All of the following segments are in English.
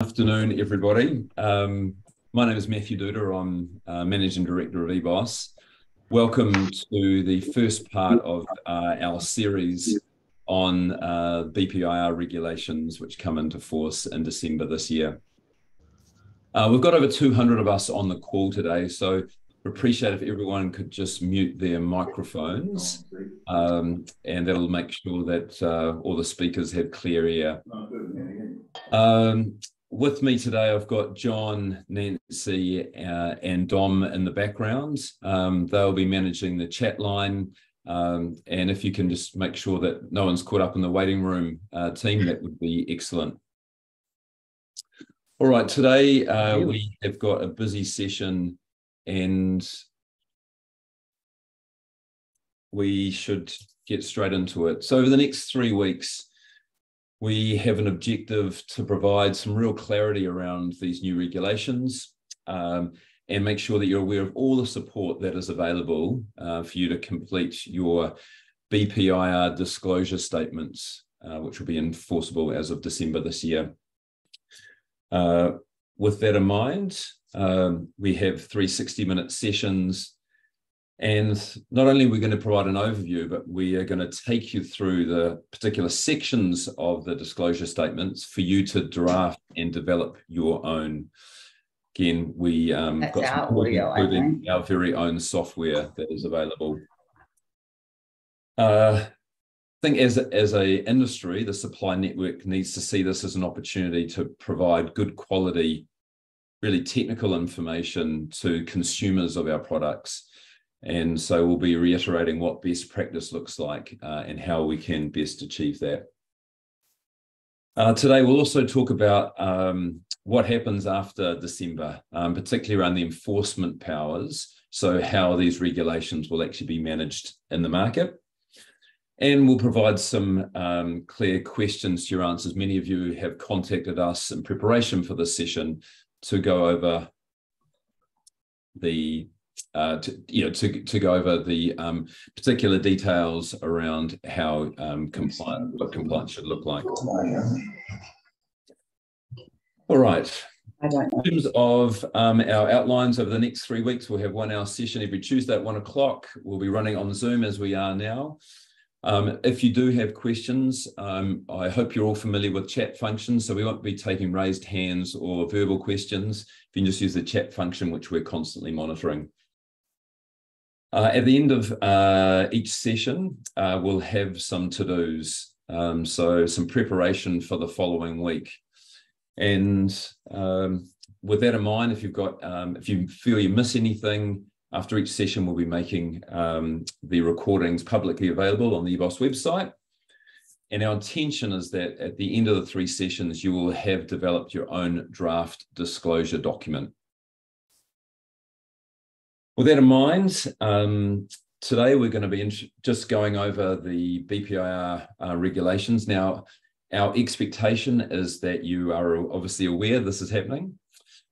afternoon, everybody. Um, my name is Matthew Duder. I'm uh, Managing Director of EBOSS. Welcome to the first part of uh, our series on uh, BPIR regulations, which come into force in December this year. Uh, we've got over 200 of us on the call today, so appreciate if everyone could just mute their microphones, um, and that'll make sure that uh, all the speakers have clear ear. Um, with me today, I've got John, Nancy, uh, and Dom in the background. Um, they'll be managing the chat line. Um, and if you can just make sure that no one's caught up in the waiting room uh, team, that would be excellent. All right, today uh, we have got a busy session and we should get straight into it. So over the next three weeks, we have an objective to provide some real clarity around these new regulations um, and make sure that you're aware of all the support that is available uh, for you to complete your BPIR disclosure statements, uh, which will be enforceable as of December this year. Uh, with that in mind, um, we have three 60 minute sessions and not only are we going to provide an overview, but we are going to take you through the particular sections of the disclosure statements for you to draft and develop your own. Again, we um, got some audio, including our very own software that is available. Uh, I think as a, as a industry, the supply network needs to see this as an opportunity to provide good quality, really technical information to consumers of our products and so we'll be reiterating what best practice looks like uh, and how we can best achieve that. Uh, today, we'll also talk about um, what happens after December, um, particularly around the enforcement powers. So, how these regulations will actually be managed in the market. And we'll provide some um, clear questions to your answers. Many of you have contacted us in preparation for this session to go over the uh, to you know to to go over the um, particular details around how um, compliant what compliance should look like. All right. In terms of um, our outlines over the next three weeks, we'll have one hour session every Tuesday at one o'clock. We'll be running on Zoom as we are now. Um, if you do have questions, um, I hope you're all familiar with chat functions, so we won't be taking raised hands or verbal questions. You can just use the chat function, which we're constantly monitoring. Uh, at the end of uh, each session, uh, we'll have some to-dos, um, so some preparation for the following week. And um, with that in mind, if you've got, um, if you feel you miss anything, after each session, we'll be making um, the recordings publicly available on the EBOSS website. And our intention is that at the end of the three sessions, you will have developed your own draft disclosure document. With that in mind, um, today we're going to be just going over the BPIR uh, regulations. Now, our expectation is that you are obviously aware this is happening,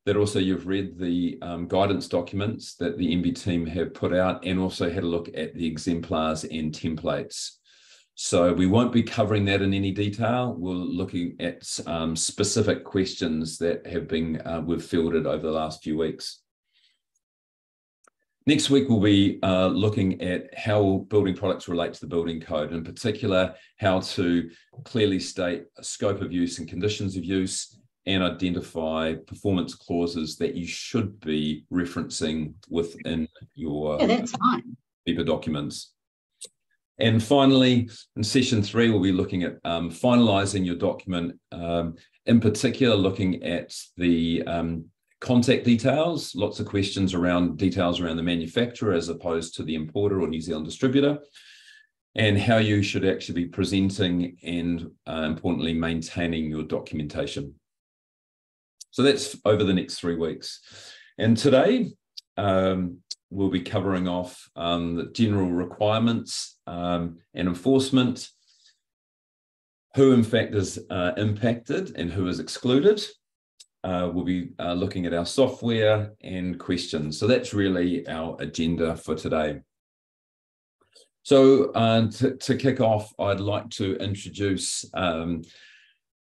that also you've read the um, guidance documents that the MBIE team have put out and also had a look at the exemplars and templates. So we won't be covering that in any detail. We're looking at um, specific questions that have been uh, we've fielded over the last few weeks. Next week, we'll be uh, looking at how building products relate to the building code, in particular, how to clearly state scope of use and conditions of use and identify performance clauses that you should be referencing within your yeah, that's fine. Documents. And finally, in session three, we'll be looking at um, finalizing your document, um, in particular, looking at the um, contact details, lots of questions around details around the manufacturer as opposed to the importer or New Zealand distributor, and how you should actually be presenting and uh, importantly maintaining your documentation. So that's over the next three weeks. And today um, we'll be covering off um, the general requirements um, and enforcement, who in fact is uh, impacted and who is excluded, uh, we'll be uh, looking at our software and questions. So that's really our agenda for today. So uh, to, kick off, I'd like to introduce um,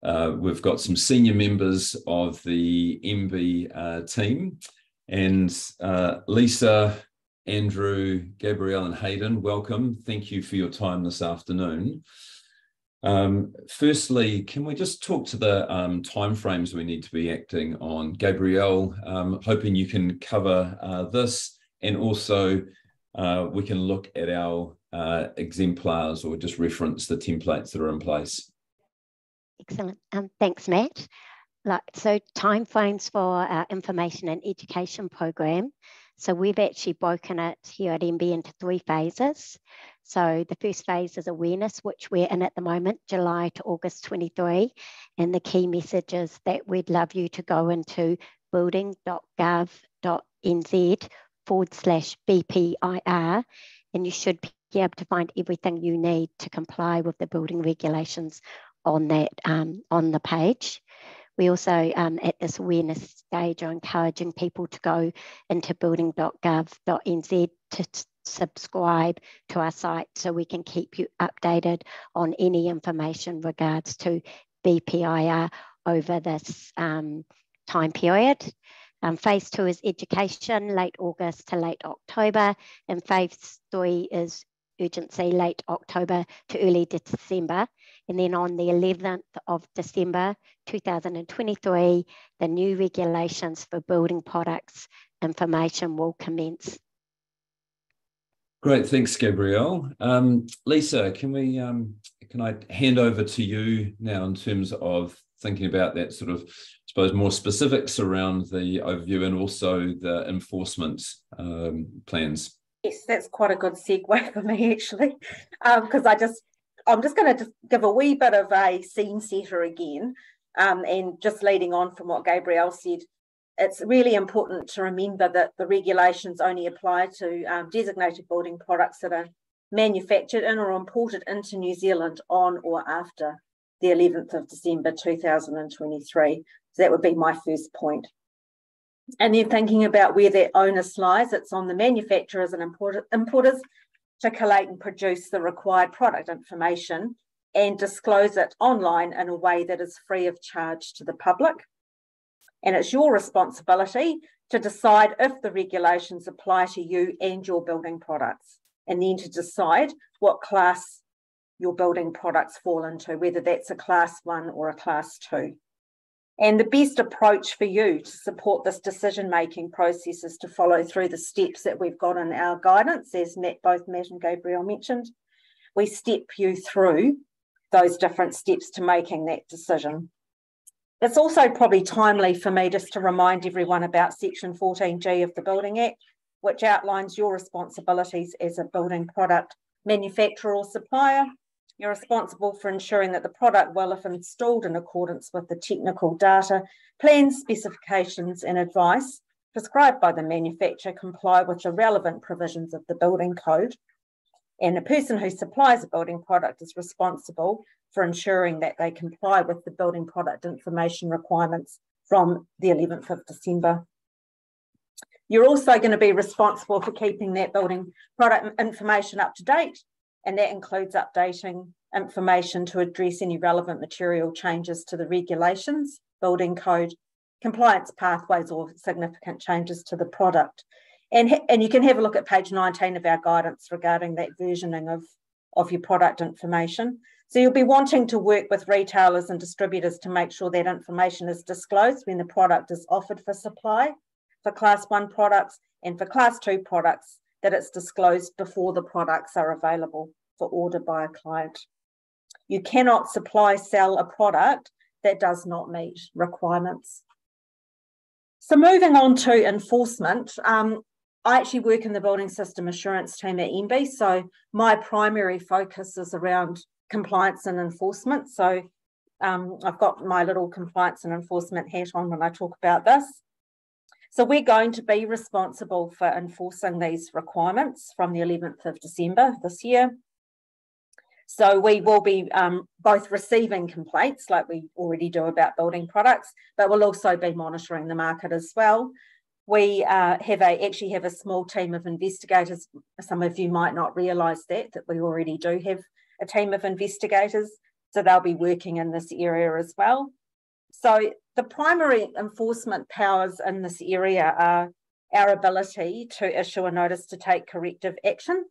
Uh, we've got some senior members of the MBIE uh, team, and uh, Lisa, Andrew, Gabrielle, and Hayden. Welcome. Thank you for your time this afternoon. Um, firstly, can we just talk to the um, timeframes we need to be acting on? Gabrielle, um, hoping you can cover uh, this and also uh, we can look at our uh, exemplars or just reference the templates that are in place. Excellent. Um, thanks, Matt. So timeframes for our information and education program. So we've actually broken it here at MBIE into three phases. So the first phase is awareness, which we're in at the moment, July to August 23. And the key message is that we'd love you to go into building.gov.nz forward slash BPIR, and you should be able to find everything you need to comply with the building regulations on that um, on the page. We also, um, at this awareness stage, are encouraging people to go into building.gov.nz to subscribe to our site so we can keep you updated on any information regards to BPIR over this um, time period. Um, phase two is education, late August to late October, and phase three is urgency, late October to early December. And then on the 11th of December 2023, the new regulations for building products information will commence. Great, thanks, Gabrielle. Um, Lisa, can we um, can I hand over to you now in terms of thinking about that sort of I suppose, more specifics around the overview and also the enforcement um, plans. Yes, that's quite a good segue for me actually, because um, I just I'm just going to give a wee bit of a scene setter again, um, and just leading on from what Gabrielle said. It's really important to remember that the regulations only apply to um, designated building products that are manufactured in or imported into New Zealand on or after the 11th of December 2023. So that would be my first point. And then thinking about where that onus lies, it's on the manufacturers and importers to collate and produce the required product information and disclose it online in a way that is free of charge to the public. And it's your responsibility to decide if the regulations apply to you and your building products, and then to decide what class your building products fall into, whether that's a class one or a class two. And the best approach for you to support this decision making process is to follow through the steps that we've got in our guidance, as Matt, both Matt and Gabriel mentioned. We step you through those different steps to making that decision. It's also probably timely for me just to remind everyone about Section 14G of the Building Act, which outlines your responsibilities as a building product manufacturer or supplier you're responsible for ensuring that the product, well, if installed in accordance with the technical data, plans, specifications, and advice prescribed by the manufacturer, comply with the relevant provisions of the building code. And a person who supplies a building product is responsible for ensuring that they comply with the building product information requirements from the 11th of December. You're also going to be responsible for keeping that building product information up to date and that includes updating information to address any relevant material changes to the regulations, building code, compliance pathways, or significant changes to the product. And, and you can have a look at page 19 of our guidance regarding that versioning of, of your product information. So you'll be wanting to work with retailers and distributors to make sure that information is disclosed when the product is offered for supply for class one products and for class two products that it's disclosed before the products are available for order by a client. You cannot supply, sell a product that does not meet requirements. So moving on to enforcement, um, I actually work in the building system assurance team at MBIE. So my primary focus is around compliance and enforcement. So um, I've got my little compliance and enforcement hat on when I talk about this. So we're going to be responsible for enforcing these requirements from the 11th of December this year. So we will be um, both receiving complaints like we already do about building products, but we'll also be monitoring the market as well. We uh, have a actually have a small team of investigators. Some of you might not realise that that we already do have a team of investigators. So they'll be working in this area as well. So the primary enforcement powers in this area are our ability to issue a notice to take corrective action.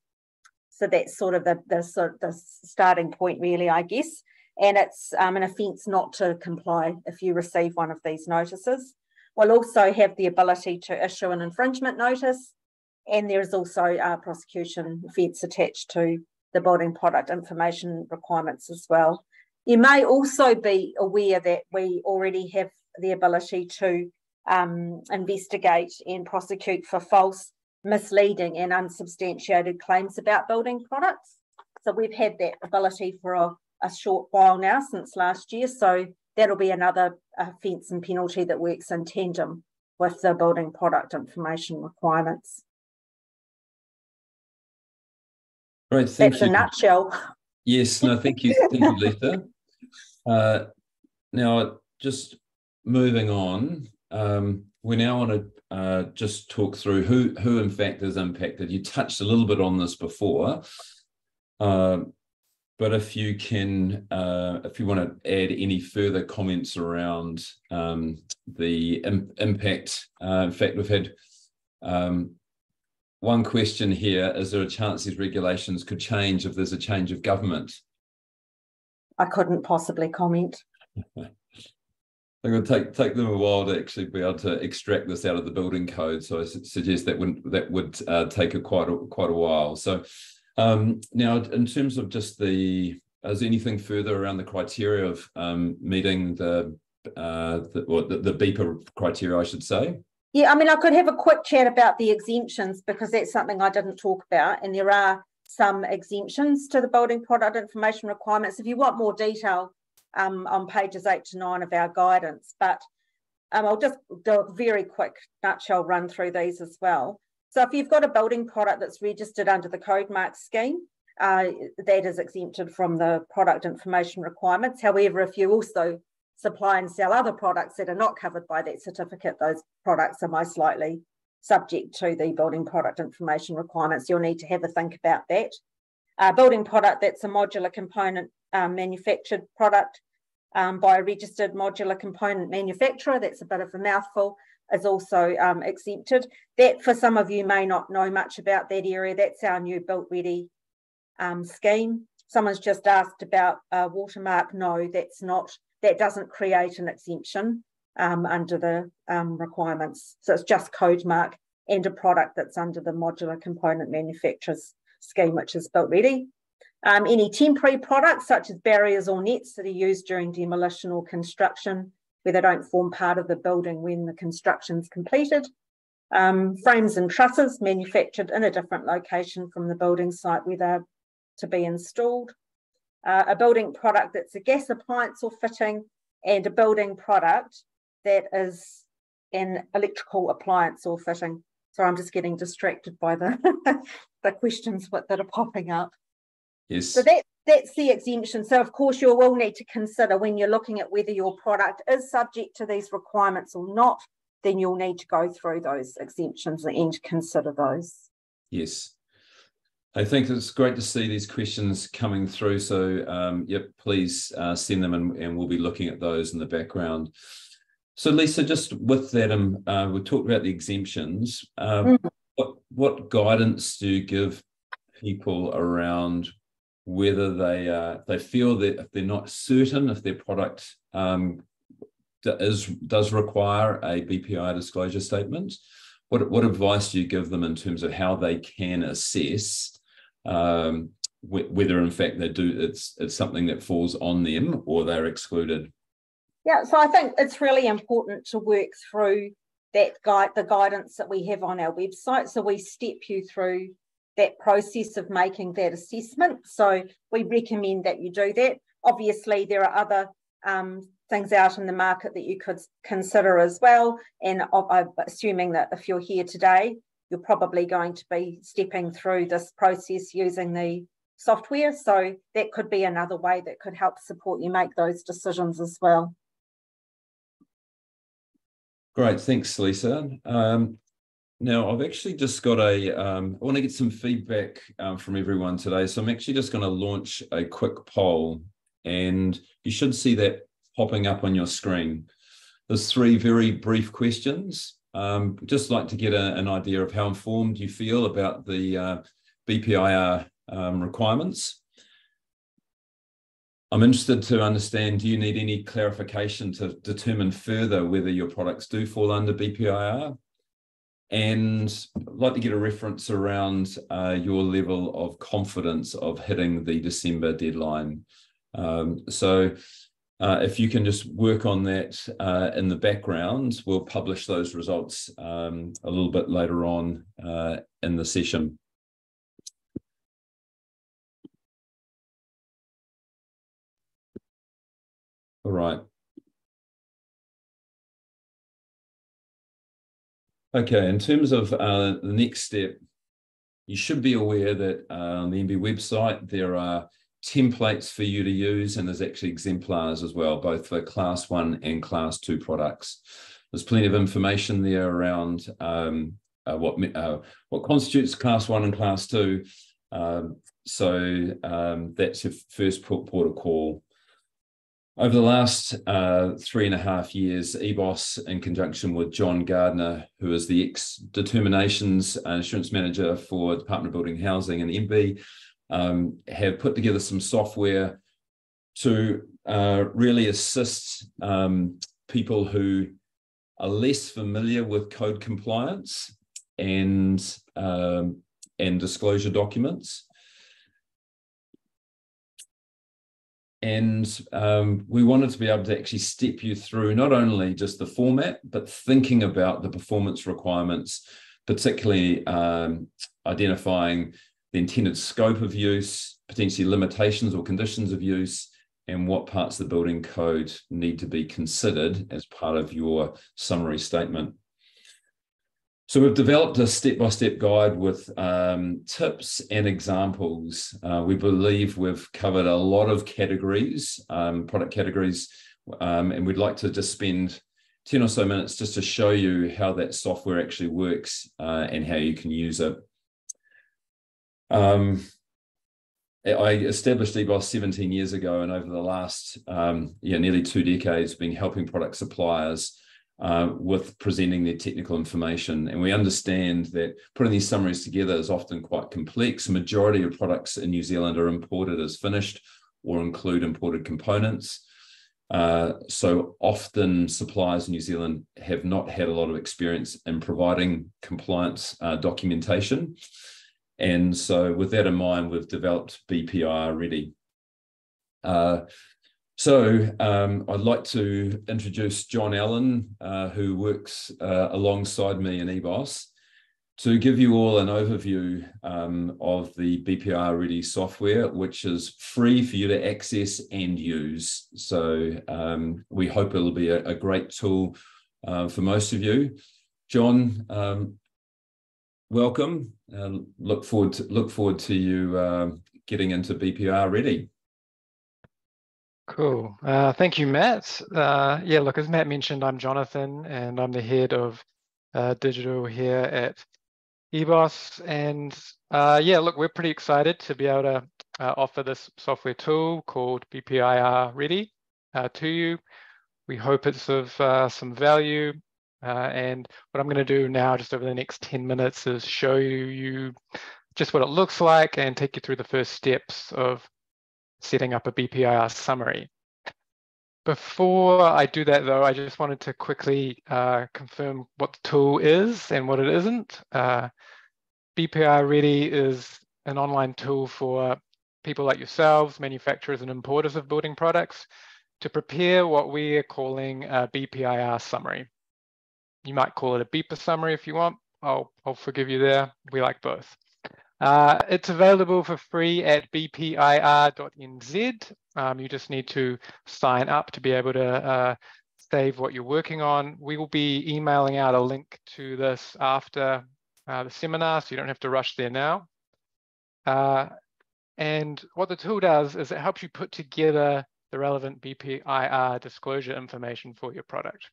So that's sort of the, the, sort of the starting point, really, I guess. And it's um, an offence not to comply if you receive one of these notices. We'll also have the ability to issue an infringement notice, and there is also a prosecution offence attached to the building product information requirements as well. You may also be aware that we already have the ability to um, investigate and prosecute for false, misleading, and unsubstantiated claims about building products. So we've had that ability for a, a short while now since last year. So that'll be another offence and penalty that works in tandem with the building product information requirements. Great, thank That's you. a nutshell. Yes, no, thank you, thank you, Lisa. Uh, now, just moving on, um, we now want to uh, just talk through who, who in fact is impacted. You touched a little bit on this before, uh, but if you can, uh, if you want to add any further comments around um, the Im impact, uh, in fact, we've had um, one question here: Is there a chance these regulations could change if there's a change of government? I couldn't possibly comment. It would take take them a while to actually be able to extract this out of the building code. So I suggest that would that would uh, take a quite a quite a while. So um, now, in terms of just the, is anything further around the criteria of um, meeting the uh, the, or the, the BEPA criteria, I should say? Yeah, I mean, I could have a quick chat about the exemptions because that's something I didn't talk about, and there are some exemptions to the building product information requirements. If you want more detail, um, on pages eight to nine of our guidance. But um, I'll just do a very quick nutshell run through these as well. So if you've got a building product that's registered under the CodeMark scheme, uh, that is exempted from the product information requirements. However, if you also supply and sell other products that are not covered by that certificate, those products are most likely subject to the building product information requirements. You'll need to have a think about that. A building product that's a modular component um, manufactured product um, by a registered modular component manufacturer, that's a bit of a mouthful, is also um, exempted. That, for some of you, may not know much about that area. That's our new BuiltReady um, scheme. Someone's just asked about uh, watermark. No, that's not. That doesn't create an exemption um, under the um, requirements. So it's just CodeMark and a product that's under the modular component manufacturers scheme, which is BuiltReady. Um, any temporary products such as barriers or nets that are used during demolition or construction where they don't form part of the building when the construction is completed. Um, frames and trusses manufactured in a different location from the building site where they're to be installed. Uh, a building product that's a gas appliance or fitting and a building product that is an electrical appliance or fitting. So I'm just getting distracted by the, the questions that are popping up. Yes. So that that's the exemption. So of course you will need to consider when you're looking at whether your product is subject to these requirements or not, then you'll need to go through those exemptions and consider those. Yes. I think it's great to see these questions coming through. So, um, yep, please uh, send them and, and, we'll be looking at those in the background. So, Lisa, just with that, um, uh, we talked about the exemptions. Uh, mm. what, what guidance do you give people around whether they uh, they feel that if they're not certain if their product um, is does require a BPI disclosure statement, what what advice do you give them in terms of how they can assess um, whether in fact they do it's it's something that falls on them or they're excluded? Yeah, so I think it's really important to work through that guide the guidance that we have on our website. So we step you through that process of making that assessment. So we recommend that you do that. Obviously, there are other um, things out in the market that you could consider as well. And I'm assuming that if you're here today, you're probably going to be stepping through this process using the software. So that could be another way that could help support you make those decisions as well. Great, thanks, Lisa. Um, now, I've actually just got a. Um, I want to get some feedback um, from everyone today. So I'm actually just going to launch a quick poll and you should see that popping up on your screen. There's three very brief questions. Um, just like to get a, an idea of how informed you feel about the uh, BPIR um, requirements. I'm interested to understand, do you need any clarification to determine further whether your products do fall under BPIR? And I'd like to get a reference around uh, your level of confidence of hitting the December deadline. Um, so uh, if you can just work on that uh, in the background, we'll publish those results um, a little bit later on uh, in the session. All right. Okay, in terms of uh, the next step, you should be aware that uh, on the MBIE website, there are templates for you to use, and there's actually exemplars as well, both for class one and class two products. There's plenty of information there around um, uh, what uh, what constitutes class one and class two. Um, so um, that's your first port, port of call. Over the last uh, three and a half years, EBOSS, in conjunction with John Gardner, who is the ex determinations and insurance manager for Department of Building Housing and MBIE, um, have put together some software to uh, really assist um, people who are less familiar with code compliance and um, and disclosure documents. And um, we wanted to be able to actually step you through not only just the format, but thinking about the performance requirements, particularly um, identifying the intended scope of use, potentially limitations or conditions of use, and what parts of the building code need to be considered as part of your summary statement. So we've developed a step-by-step guide with um, tips and examples. Uh, we believe we've covered a lot of categories, um, product categories, um, and we'd like to just spend 10 or so minutes just to show you how that software actually works uh, and how you can use it. Um, I established EBOSS 17 years ago, and over the last um, yeah, nearly two decades, been helping product suppliers uh, with presenting their technical information. And we understand that putting these summaries together is often quite complex. Majority of products in New Zealand are imported as finished or include imported components. Uh, so often suppliers in New Zealand have not had a lot of experience in providing compliance uh, documentation. And so with that in mind, we've developed BPIR Ready. So um, I'd like to introduce John Allen, uh, who works uh, alongside me in EBOSS, to give you all an overview um, of the BPIR Ready software, which is free for you to access and use. So um, we hope it'll be a, a great tool uh, for most of you. John, um, welcome. Uh, look forward to look forward to you uh, getting into BPIR ready. Cool. Uh, thank you, Matt. Uh, yeah, look, as Matt mentioned, I'm Jonathan, and I'm the head of uh, digital here at EBOSS. And uh, yeah, look, we're pretty excited to be able to offer this software tool called BPIR Ready to you. We hope it's of some value uh, and what I'm going to do now, just over the next 10 minutes, is show you just what it looks like and take you through the first steps of setting up a BPIR summary. Before I do that, though, I just wanted to quickly uh, confirm what the tool is and what it isn't. Uh, BPIR Ready is an online tool for people like yourselves, manufacturers and importers of building products, to prepare what we are calling a BPIR summary. You might call it a BEPA summary if you want. I'll, I'll forgive you there. We like both. Uh, it's available for free at bpir.nz. Um, you just need to sign up to be able to uh, save what you're working on. We will be emailing out a link to this after uh, the seminar, so you don't have to rush there now. Uh, and what the tool does is it helps you put together the relevant BPIR disclosure information for your product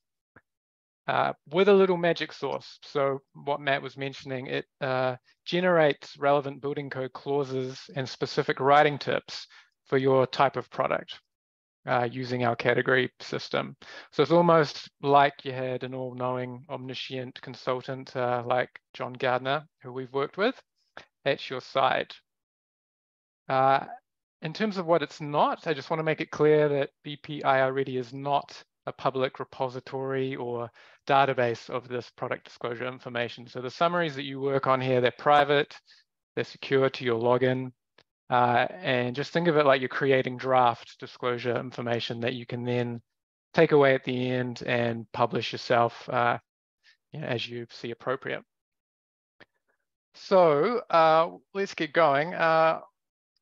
uh, with a little magic sauce. So what Matt was mentioning, it uh, generates relevant building code clauses and specific writing tips for your type of product. uh, using our category system. So it's almost like you had an all-knowing, omniscient consultant uh, like John Gardner, who we've worked with, at your side. Uh, in terms of what it's not, I just want to make it clear that BPIR Ready is not a public repository or database of this product disclosure information. So the summaries that you work on here, they're private, they're secure to your login, uh, and just think of it like you're creating draft disclosure information that you can then take away at the end and publish yourself uh, you know, as you see appropriate. So uh, let's get going. Uh,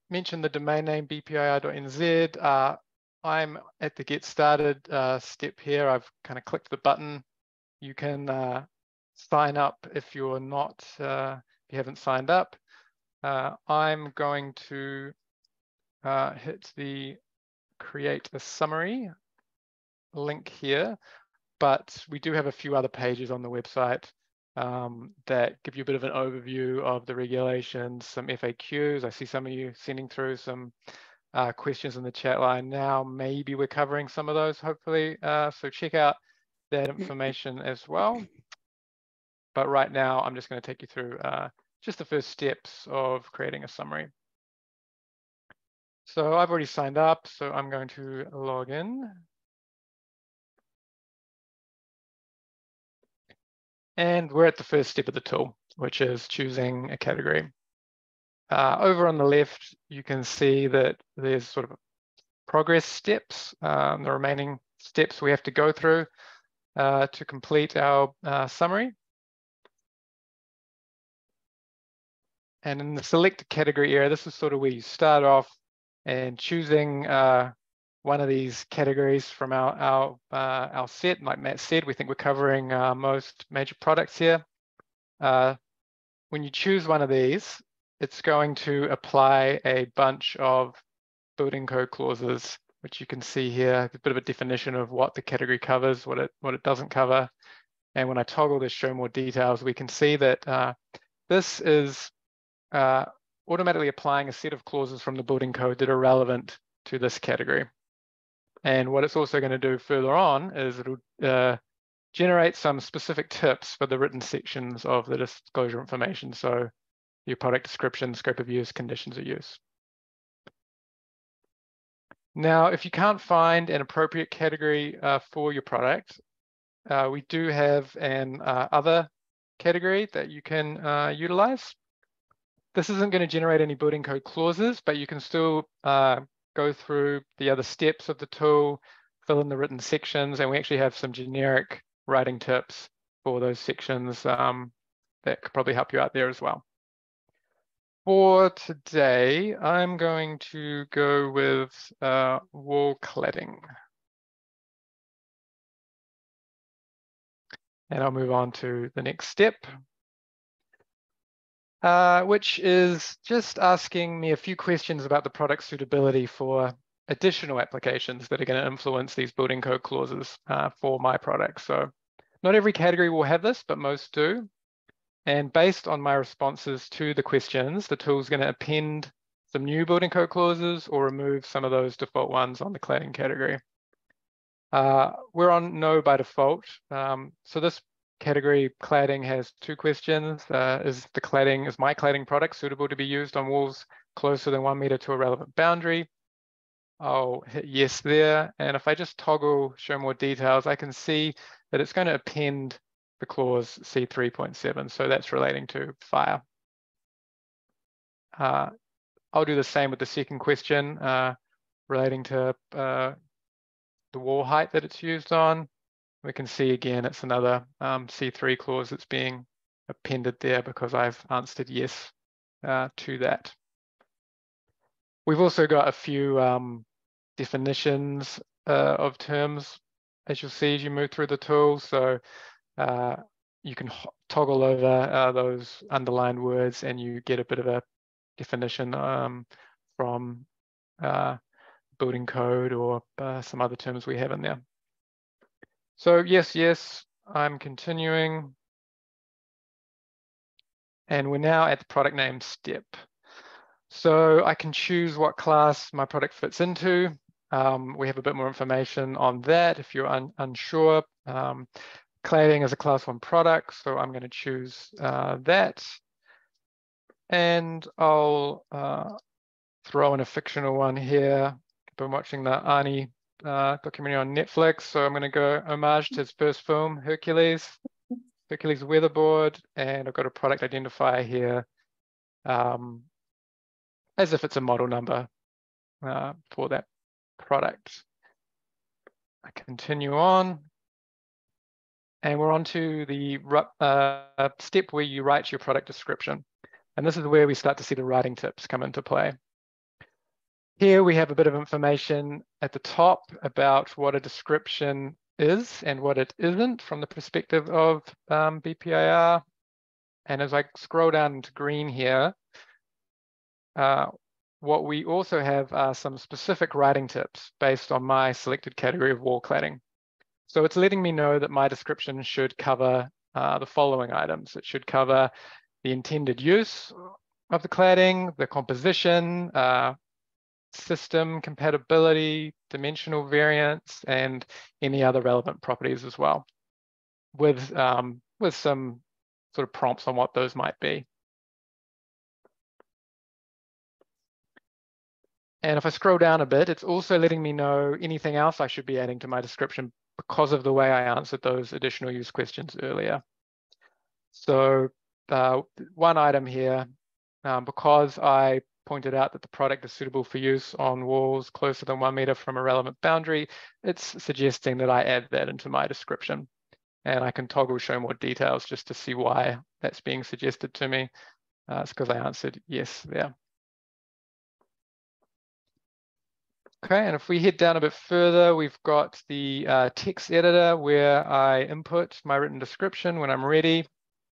mention the domain name bpir.nz. Uh, I'm at the get started uh, step here. I've kind of clicked the button. You can uh, sign up if you're not, uh, if you haven't signed up. Uh, I'm going to uh, hit the create a summary link here, but we do have a few other pages on the website um, that give you a bit of an overview of the regulations, some FAQs. I see some of you sending through some uh, questions in the chat line now. Maybe we're covering some of those, hopefully. Uh, so check out that information as well. But right now, I'm just going to take you through uh, just the first steps of creating a summary. So I've already signed up, so I'm going to log in. And we're at the first step of the tool, which is choosing a category. Uh, over on the left, you can see that there's sort of progress steps, um, the remaining steps we have to go through uh, to complete our uh, summary. And in the select category area, this is sort of where you start off and choosing uh, one of these categories from our, our, uh, our set. Like Matt said, we think we're covering uh, most major products here. When you choose one of these, it's going to apply a bunch of building code clauses, which you can see here, a bit of a definition of what the category covers, what it, what it doesn't cover. And when I toggle this show more details, we can see that uh, this is uh, automatically applying a set of clauses from the building code that are relevant to this category. And what it's also going to do further on is it'll uh, generate some specific tips for the written sections of the disclosure information. So your product description, scope of use, conditions of use. Now, if you can't find an appropriate category uh, for your product, uh, we do have an uh, other category that you can uh, utilize. This isn't going to generate any building code clauses, but you can still uh, go through the other steps of the tool, fill in the written sections, and we actually have some generic writing tips for those sections um, that could probably help you out there as well. For today, I'm going to go with uh, wall cladding. And I'll move on to the next step, uh, which is just asking me a few questions about the product suitability for additional applications that are going to influence these building code clauses uh, for my product. So not every category will have this, but most do. And based on my responses to the questions, the tool is going to append some new building code clauses or remove some of those default ones on the cladding category. Uh, we're on no by default. Um, so this category cladding has two questions. Uh, is the cladding, is my cladding product suitable to be used on walls closer than one meter to a relevant boundary? I'll hit yes there. And if I just toggle show more details, I can see that it's going to append the clause C3.7. So that's relating to fire. Uh, I'll do the same with the second question uh, relating to uh, the wall height that it's used on we can see again, it's another um, C3 clause that's being appended there because I've answered yes uh, to that. We've also got a few um, definitions uh, of terms, as you'll see as you move through the tool. So uh, you can toggle over uh, those underlined words and you get a bit of a definition um, from uh, building code or uh, some other terms we have in there. So yes, yes, I'm continuing. And we're now at the product name step. So I can choose what class my product fits into. um, we have a bit more information on that if you're un unsure. Um, cladding is a class one product, so I'm going to choose uh, that. And I'll uh, throw in a fictional one here. I've been watching the Arnie uh, documentary on Netflix, so I'm going to go homage to his first film, Hercules, Hercules Weatherboard, and I've got a product identifier here um, as if it's a model number uh, for that product. I continue on. And we're on to the uh, step where you write your product description. And this is where we start to see the writing tips come into play. Here we have a bit of information at the top about what a description is and what it isn't from the perspective of um, BPIR. And as I scroll down to green here, uh, what we also have are some specific writing tips based on my selected category of wall cladding. So it's letting me know that my description should cover uh, the following items. It should cover the intended use of the cladding, the composition, uh, system compatibility, dimensional variance, and any other relevant properties as well, with, um, with some sort of prompts on what those might be. And if I scroll down a bit, it's also letting me know anything else I should be adding to my description because of the way I answered those additional use questions earlier. So uh, one item here, um, because I pointed out that the product is suitable for use on walls closer than one meter from a relevant boundary, it's suggesting that I add that into my description. And I can toggle show more details just to see why that's being suggested to me. Uh, it's because I answered yes there. Okay, and if we head down a bit further, we've got the uh, text editor where I input my written description when I'm ready.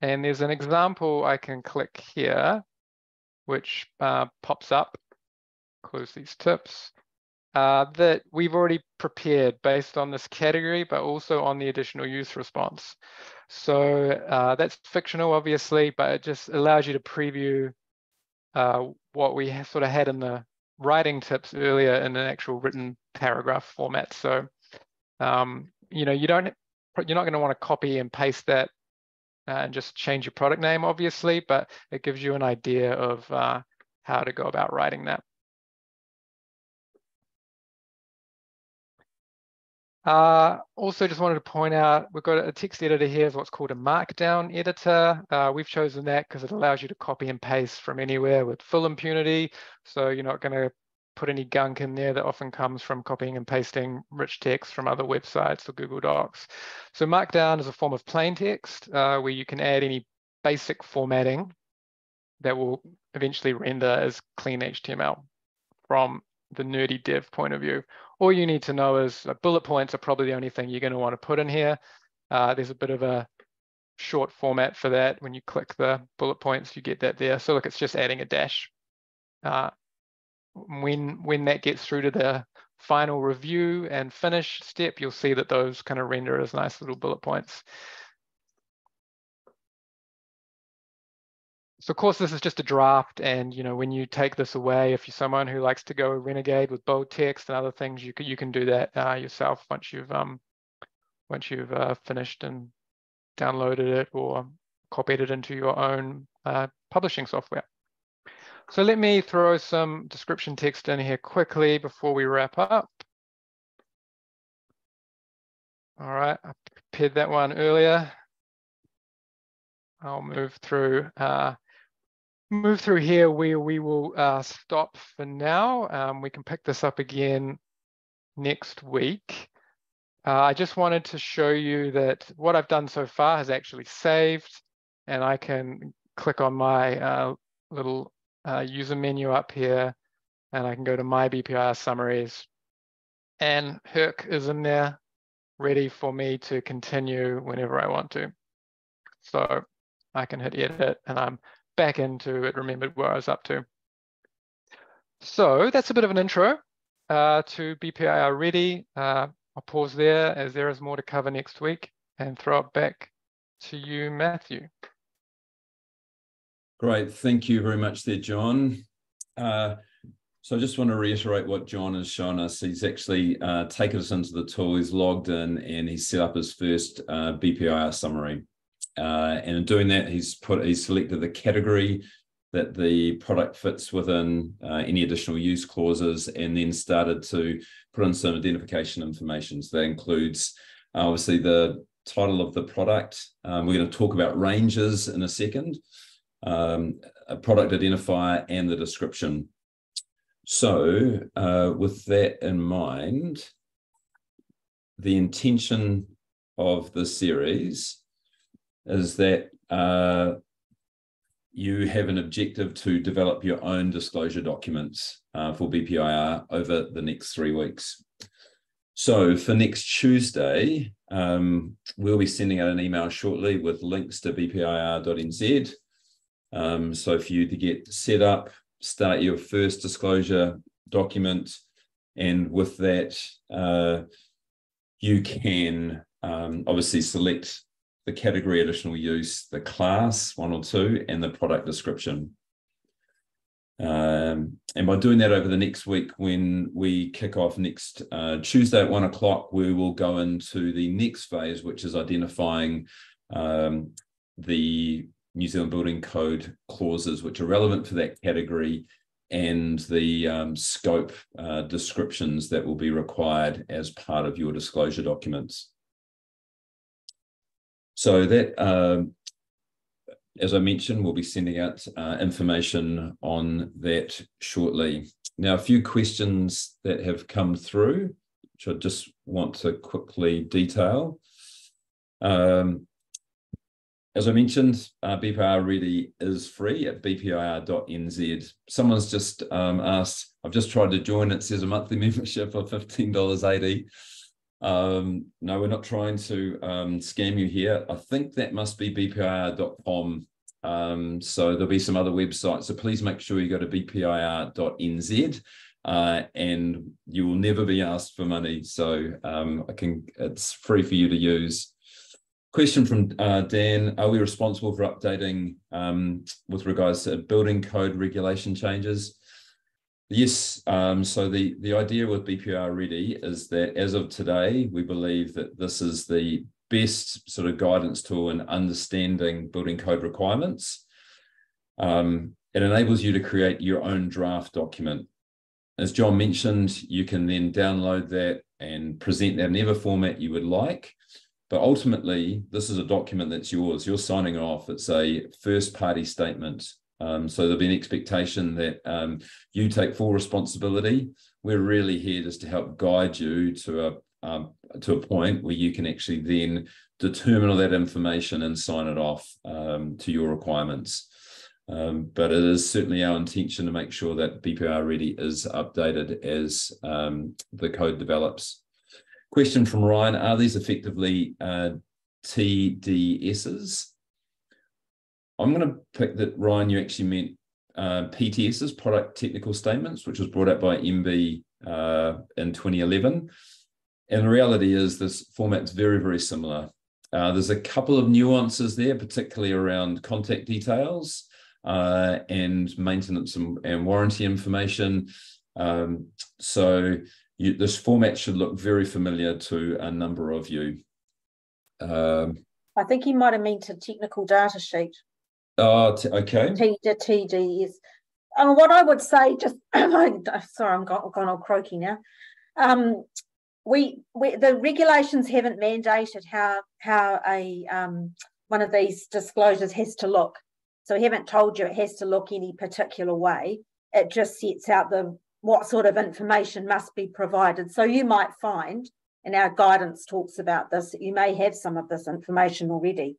And there's an example I can click here, which uh, pops up, close these tips, uh, that we've already prepared based on this category, but also on the additional use response. So uh, that's fictional, obviously, but it just allows you to preview uh, what we sort of had in the writing tips earlier in an actual written paragraph format. So, um, you know, you don't, you're not going to want to copy and paste that uh, and just change your product name, obviously, but it gives you an idea of uh, how to go about writing that. Uh, also just wanted to point out, we've got a text editor here is what's called a markdown editor. Uh, we've chosen that because it allows you to copy and paste from anywhere with full impunity. So you're not going to put any gunk in there that often comes from copying and pasting rich text from other websites or Google Docs. So Markdown is a form of plain text uh, where you can add any basic formatting that will eventually render as clean HTML from the nerdy dev point of view. All you need to know is uh, bullet points are probably the only thing you're going to want to put in here. Uh, there's a bit of a short format for that. When you click the bullet points, you get that there. So look, it's just adding a dash. Uh, when, when that gets through to the final review and finish step, you'll see that those kind of render as nice little bullet points. So of course, this is just a draft. And, you know, when you take this away, if you're someone who likes to go renegade with bold text and other things, you can, you can do that uh, yourself once you've, um, once you've uh, finished and downloaded it or copied it into your own uh, publishing software. So let me throw some description text in here quickly before we wrap up. All right, I prepared that one earlier. I'll move through uh, move through here where we will uh, stop for now. Um, we can pick this up again next week. Uh, I just wanted to show you that what I've done so far has actually saved and I can click on my uh, little uh, user menu up here and I can go to my BPIR summaries and Herc is in there ready for me to continue whenever I want to. So I can hit edit and I'm back into it, remembered where I was up to. So that's a bit of an intro uh, to BPIR Ready. Uh, I'll pause there as there is more to cover next week and throw it back to you, Matthew. Great, thank you very much there, John. Uh, So I just want to reiterate what John has shown us. He's actually uh, taken us into the tool, he's logged in and he's set up his first uh, BPIR summary. Uh, and in doing that, he's put he's selected the category that the product fits within uh, any additional use clauses and then started to put in some identification information. So that includes uh, obviously the title of the product. Um, we're going to talk about ranges in a second, um, a product identifier and the description. So uh, with that in mind, the intention of the series is that uh, you have an objective to develop your own disclosure documents uh, for BPIR over the next three weeks. So for next Tuesday, um, we'll be sending out an email shortly with links to bpir.nz. Um, so for you to get set up, start your first disclosure document, and with that, uh, you can um, obviously select the category additional use, the class one or two, and the product description. Um, and by doing that over the next week, when we kick off next uh, Tuesday at one o'clock, we will go into the next phase, which is identifying um, the New Zealand Building Code clauses which are relevant for that category and the um, scope uh, descriptions that will be required as part of your disclosure documents. So that, um, as I mentioned, we'll be sending out uh, information on that shortly. Now, a few questions that have come through, which I just want to quickly detail. Um, as I mentioned, uh, BPIR Ready is free at bpir.nz. Someone's just um, asked, I've just tried to join, it says a monthly membership of $15.80. Um, no, we're not trying to um, scam you here. I think that must be bpir.com. Um, so there'll be some other websites. So please make sure you go to bpir.nz uh, and you will never be asked for money. So um, I can it's free for you to use. Question from uh, Dan, are we responsible for updating um, with regards to building code regulation changes? Yes. Um, so the, the idea with BPR Ready is that as of today, we believe that this is the best sort of guidance tool in understanding building code requirements. Um, it enables you to create your own draft document. As John mentioned, you can then download that and present that in whatever format you would like. But ultimately, this is a document that's yours. You're signing off. It's a first party statement um, so there'll be an expectation that um, you take full responsibility. We're really here just to help guide you to a um, to a point where you can actually then determine all that information and sign it off um, to your requirements. Um, but it is certainly our intention to make sure that BPR Ready is updated as um, the code develops. Question from Ryan, are these effectively uh, TDSs? I'm going to pick that, Ryan, you actually meant uh, PTS's, product technical statements, which was brought out by MBIE uh, in 2011. And the reality is this format's very, very similar. Uh, there's a couple of nuances there, particularly around contact details uh, and maintenance and, and, warranty information. Um, so you, this format should look very familiar to a number of you. Um, I think he might have meant a technical data sheet. Oh, t- okay. T, the TD is. And what I would say, just sorry, I'm gone, gone all croaky now. Um, we, we the regulations haven't mandated how how a um, one of these disclosures has to look. So we haven't told you it has to look any particular way. It just sets out the what sort of information must be provided. So you might find, and our guidance talks about this, you may have some of this information already.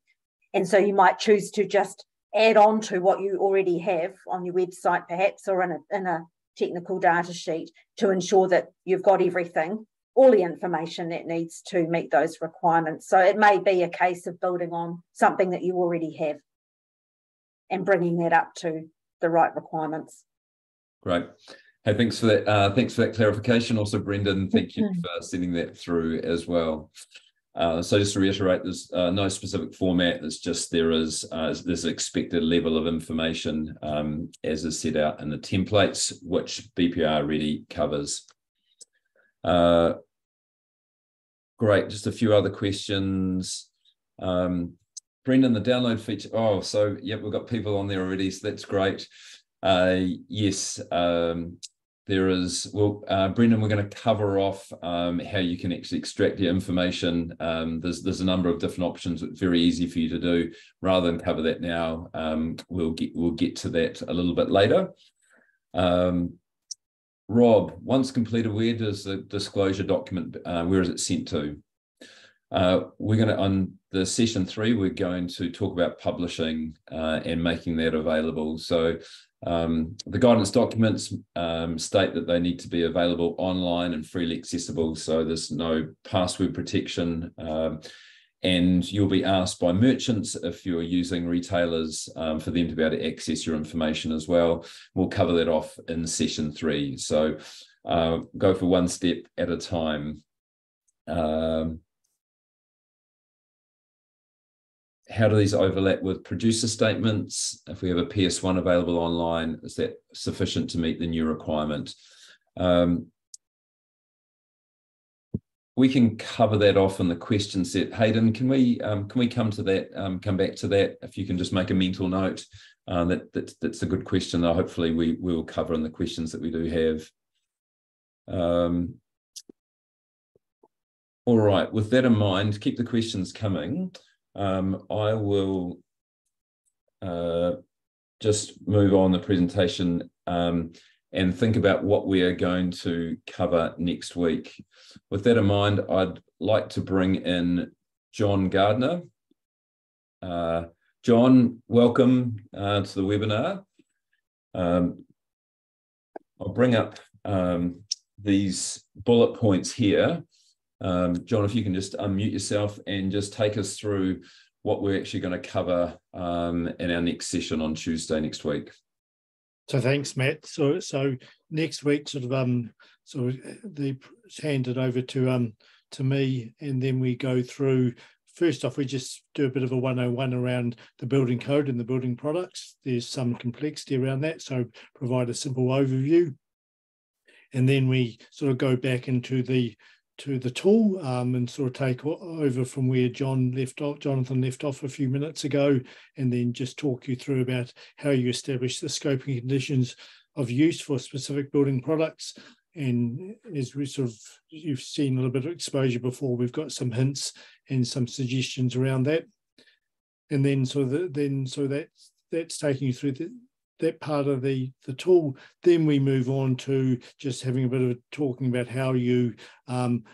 And so you might choose to just add on to what you already have on your website, perhaps, or in a, in a technical data sheet to ensure that you've got everything, all the information that needs to meet those requirements. So it may be a case of building on something that you already have and bringing that up to the right requirements. Great. Hey, thanks for that. Uh, thanks for that clarification. Also, Brendan, thank you mm-hmm. for sending that through as well. Uh, so just to reiterate, there's uh, no specific format. It's just there is uh, expected level of information um, as is set out in the templates, which BPR Ready covers. Uh, great. Just a few other questions. Um, Brendan, the download feature. Oh, so yep, we've got people on there already. So that's great. Uh, yes, um, there is, well, uh, Brendan, we're going to cover off um, how you can actually extract your information. Um, there's there's a number of different options. Very easy for you to do. Rather than cover that now, um, we'll get we'll get to that a little bit later. Um, Rob, once completed, where does the disclosure document, uh, where is it sent to? Uh, we're going to, on the session three, we're going to talk about publishing uh, and making that available. So um, the guidance documents um, state that they need to be available online and freely accessible, so there's no password protection. Um, and you'll be asked by merchants if you're using retailers um, for them to be able to access your information as well. We'll cover that off in session three. So uh, go for one step at a time. Um, how do these overlap with producer statements? If we have a PS1 available online, is that sufficient to meet the new requirement? Um, we can cover that off in the question set. Hayden, can we um, can we come to that? Um, come back to that. If you can just make a mental note, uh, that, that that's a good question. Uh, hopefully, we we will cover in the questions that we do have. Um, all right. With that in mind, keep the questions coming um, I will uh, just move on the presentation um, and think about what we are going to cover next week. With that in mind, I'd like to bring in John Gardner. Uh, John, welcome uh, to the webinar. Um, I'll bring up um, these bullet points here um, John, if you can just unmute yourself and just take us through what we're actually going to cover um, in our next session on Tuesday next week. So thanks, Matt. So so next week, sort of um, so they handed over to um to me, and then we go through. First off, we just do a bit of a 101 around the building code and the building products. There's some complexity around that, so provide a simple overview. And then we sort of go back into the to the tool um, and sort of take over from where John left off, Jonathan left off a few minutes ago, and then just talk you through about how you establish the scoping conditions of use for specific building products. And as we sort of you've seen a little bit of exposure before, we've got some hints and some suggestions around that. And then so that then so that that's taking you through the, that part of the the tool. Then we move on to just having a bit of a talking about how you um,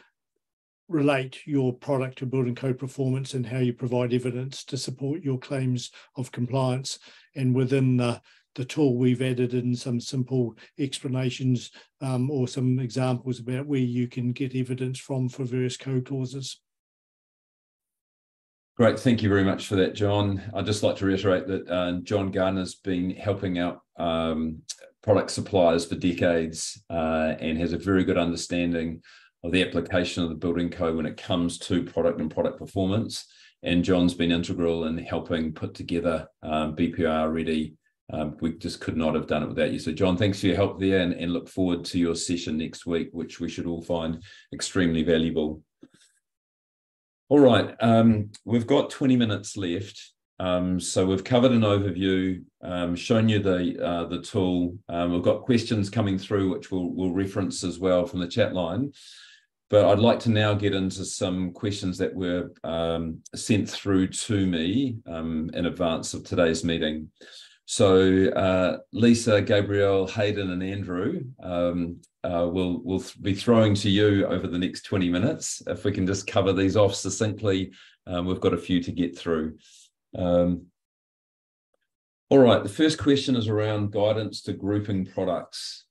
relate your product to building code performance and how you provide evidence to support your claims of compliance. And within the the tool we've added in some simple explanations um, or some examples about where you can get evidence from for various code clauses Great, thank you very much for that, John. I'd just like to reiterate that uh, John Gardner's been helping out um, product suppliers for decades uh, and has a very good understanding of the application of the building code when it comes to product and product performance. And John's been integral in helping put together um, BPR ready. Um, we just could not have done it without you. So, John, thanks for your help there and, and look forward to your session next week, which we should all find extremely valuable. All right, um, we've got 20 minutes left. Um, so we've covered an overview, um, shown you the uh, the tool. Um, we've got questions coming through, which we'll, we'll reference as well from the chat line. But I'd like to now get into some questions that were um, sent through to me um, in advance of today's meeting. So uh, Lisa, Gabrielle, Hayden, and Andrew um, uh, will will be throwing to you over the next 20 minutes. If we can just cover these off succinctly, um, we've got a few to get through. Um, all right, the first question is around guidance to grouping products.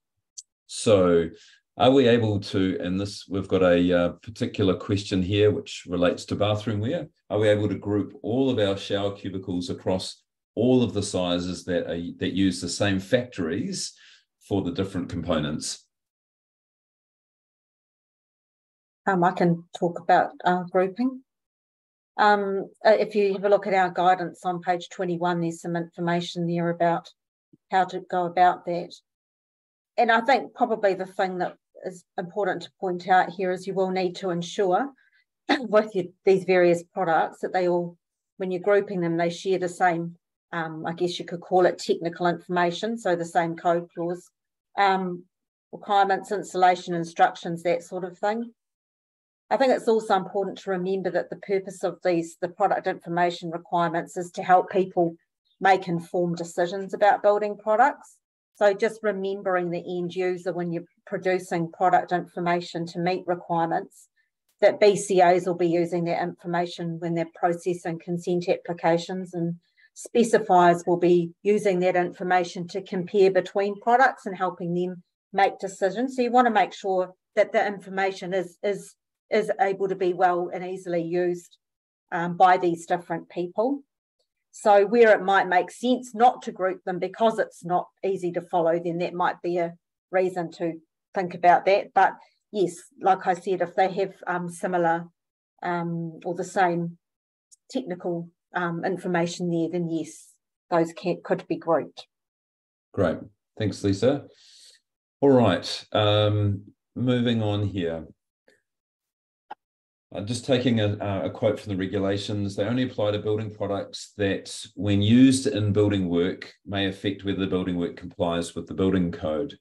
So are we able to, and this, we've got a uh, particular question here which relates to bathroom ware. Are we able to group all of our shower cubicles across all of the sizes that are that use the same factories for the different components. Um, I can talk about uh, grouping. Um, uh, if you have a look at our guidance on page 21, there's some information there about how to go about that. And I think probably the thing that is important to point out here is you will need to ensure with your, these various products that they all, when you're grouping them, they share the same, um, I guess you could call it technical information, so the same code clause, um, requirements, installation instructions, that sort of thing. I think it's also important to remember that the purpose of these, the product information requirements, is to help people make informed decisions about building products. So just remembering the end user when you're producing product information to meet requirements, that BCAs will be using that information when they're processing consent applications and specifiers will be using that information to compare between products and helping them make decisions. So you want to make sure that the information is, is is able to be well and easily used um, by these different people. So where it might make sense not to group them because it's not easy to follow, then that might be a reason to think about that. But yes, like I said, if they have um, similar um, or the same technical um, information there, then yes, those can, could be grouped. Great. Thanks, Lisa. All right. Um, moving on here. Uh, just taking a, a, quote from the regulations, they only apply to building products that, when used in building work, may affect whether the building work complies with the building code.